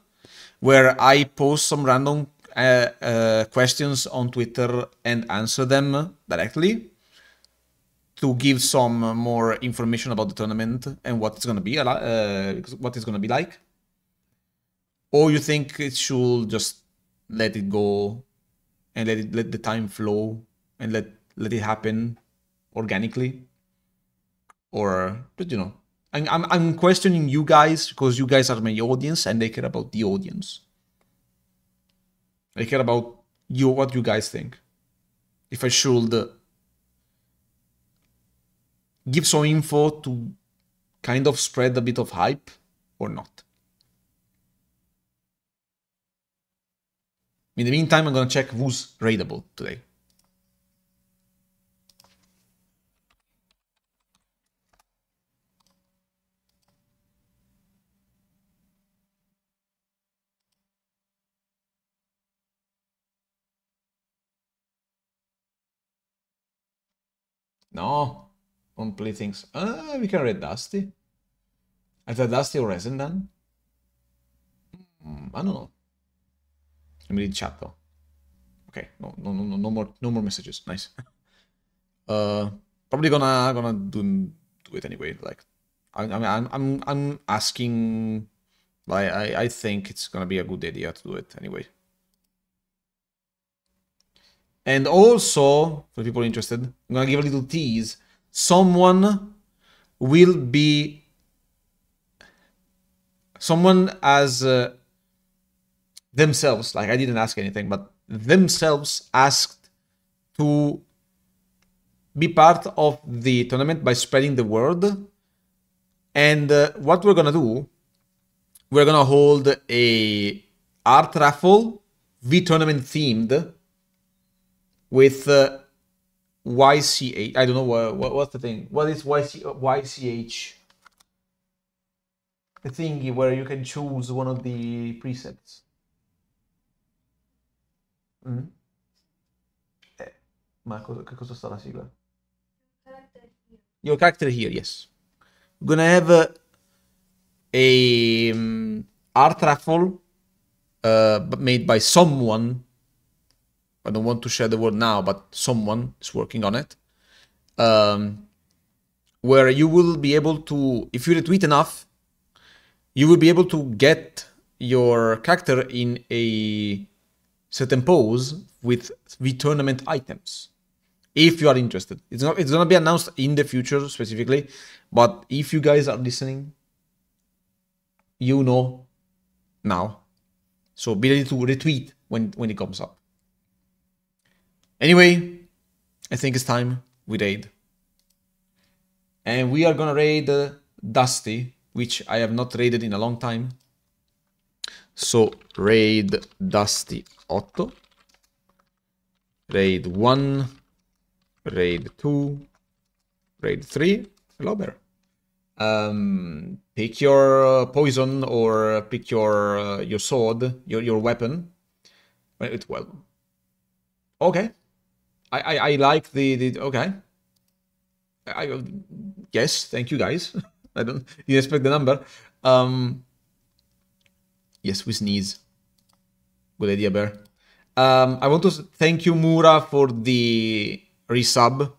where i post some random uh, uh, questions on Twitter and answer them directly to give some more information about the tournament and what it's gonna be, uh, what it's gonna be like, or you think it should just let it go and let it let the time flow and let let it happen organically, or but you know. I'm, I'm, questioning you guys because you guys are my audience and they care about the audience. I care about you, what you guys think. If I should uh, give some info to kind of spread a bit of hype or not. In the meantime, I'm gonna check who's raidable today. No, don't things. Ah, we can read Dusty. Either Dusty or Resin then? Mm, I don't know. Let me read chat though. Okay, no, no, no, no, no more, no more messages. Nice. uh, probably gonna gonna do do it anyway. Like, I, I mean, I'm I'm I'm asking. Like, I I think it's gonna be a good idea to do it anyway. And also, for people interested, I'm gonna give a little tease. Someone will be someone as uh, themselves, like I didn't ask anything, but themselves asked to be part of the tournament by spreading the word. And uh, what we're gonna do, we're gonna hold a art raffle, V tournament themed, with uh, YCH. I don't know what, what what's the thing. What is YC, YCH? The thingy where you can choose one of the presets. Mm. Eh, ma cosa, sta la sigla? Your character here, yes. We're gonna have a, a um, art raffle uh, made by someone. I don't want to share the word now, but someone is working on it. Um, where you will be able to, if you retweet enough, you will be able to get your character in a certain pose with the tournament items if you are interested. It's not it's gonna be announced in the future specifically but if you guys are listening you know now. So be ready to retweet when when it comes up anyway i think it's time we raid. And we are gonna raid uh, dusty which i have not raided in a long time. So raid dusty 8 raid 1 raid 2 raid 3 hello bear um pick your uh, poison or pick your uh, your sword your your weapon. Wait, well okay i i, I like the the okay. I yes thank you guys. I don't didn't expect the number. Um yes we sneeze good idea bear. Um i want to thank you mura for the resub.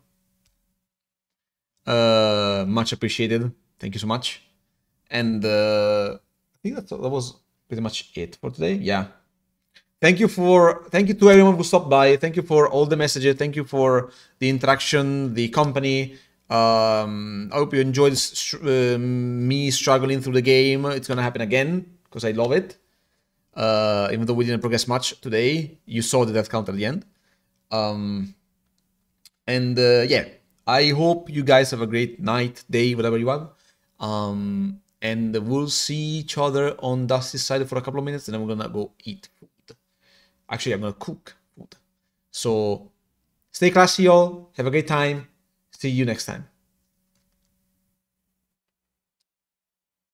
Uh much appreciated. Thank you so much. And uh i think that's, that was pretty much it for today. Yeah thank you for thank you to everyone who stopped by. Thank you for all the messages. Thank you for the interaction the company. Um i hope you enjoyed uh, me struggling through the game. It's gonna happen again because i love it. Uh even though we didn't progress much today you saw the death count at the end. Um and uh, yeah i hope you guys have a great night day whatever you want. Um and we'll see each other on dusty's side for a couple of minutes and then we're gonna go eat actually i'm gonna cook food. So stay classy y'all. Have a great time. See you next time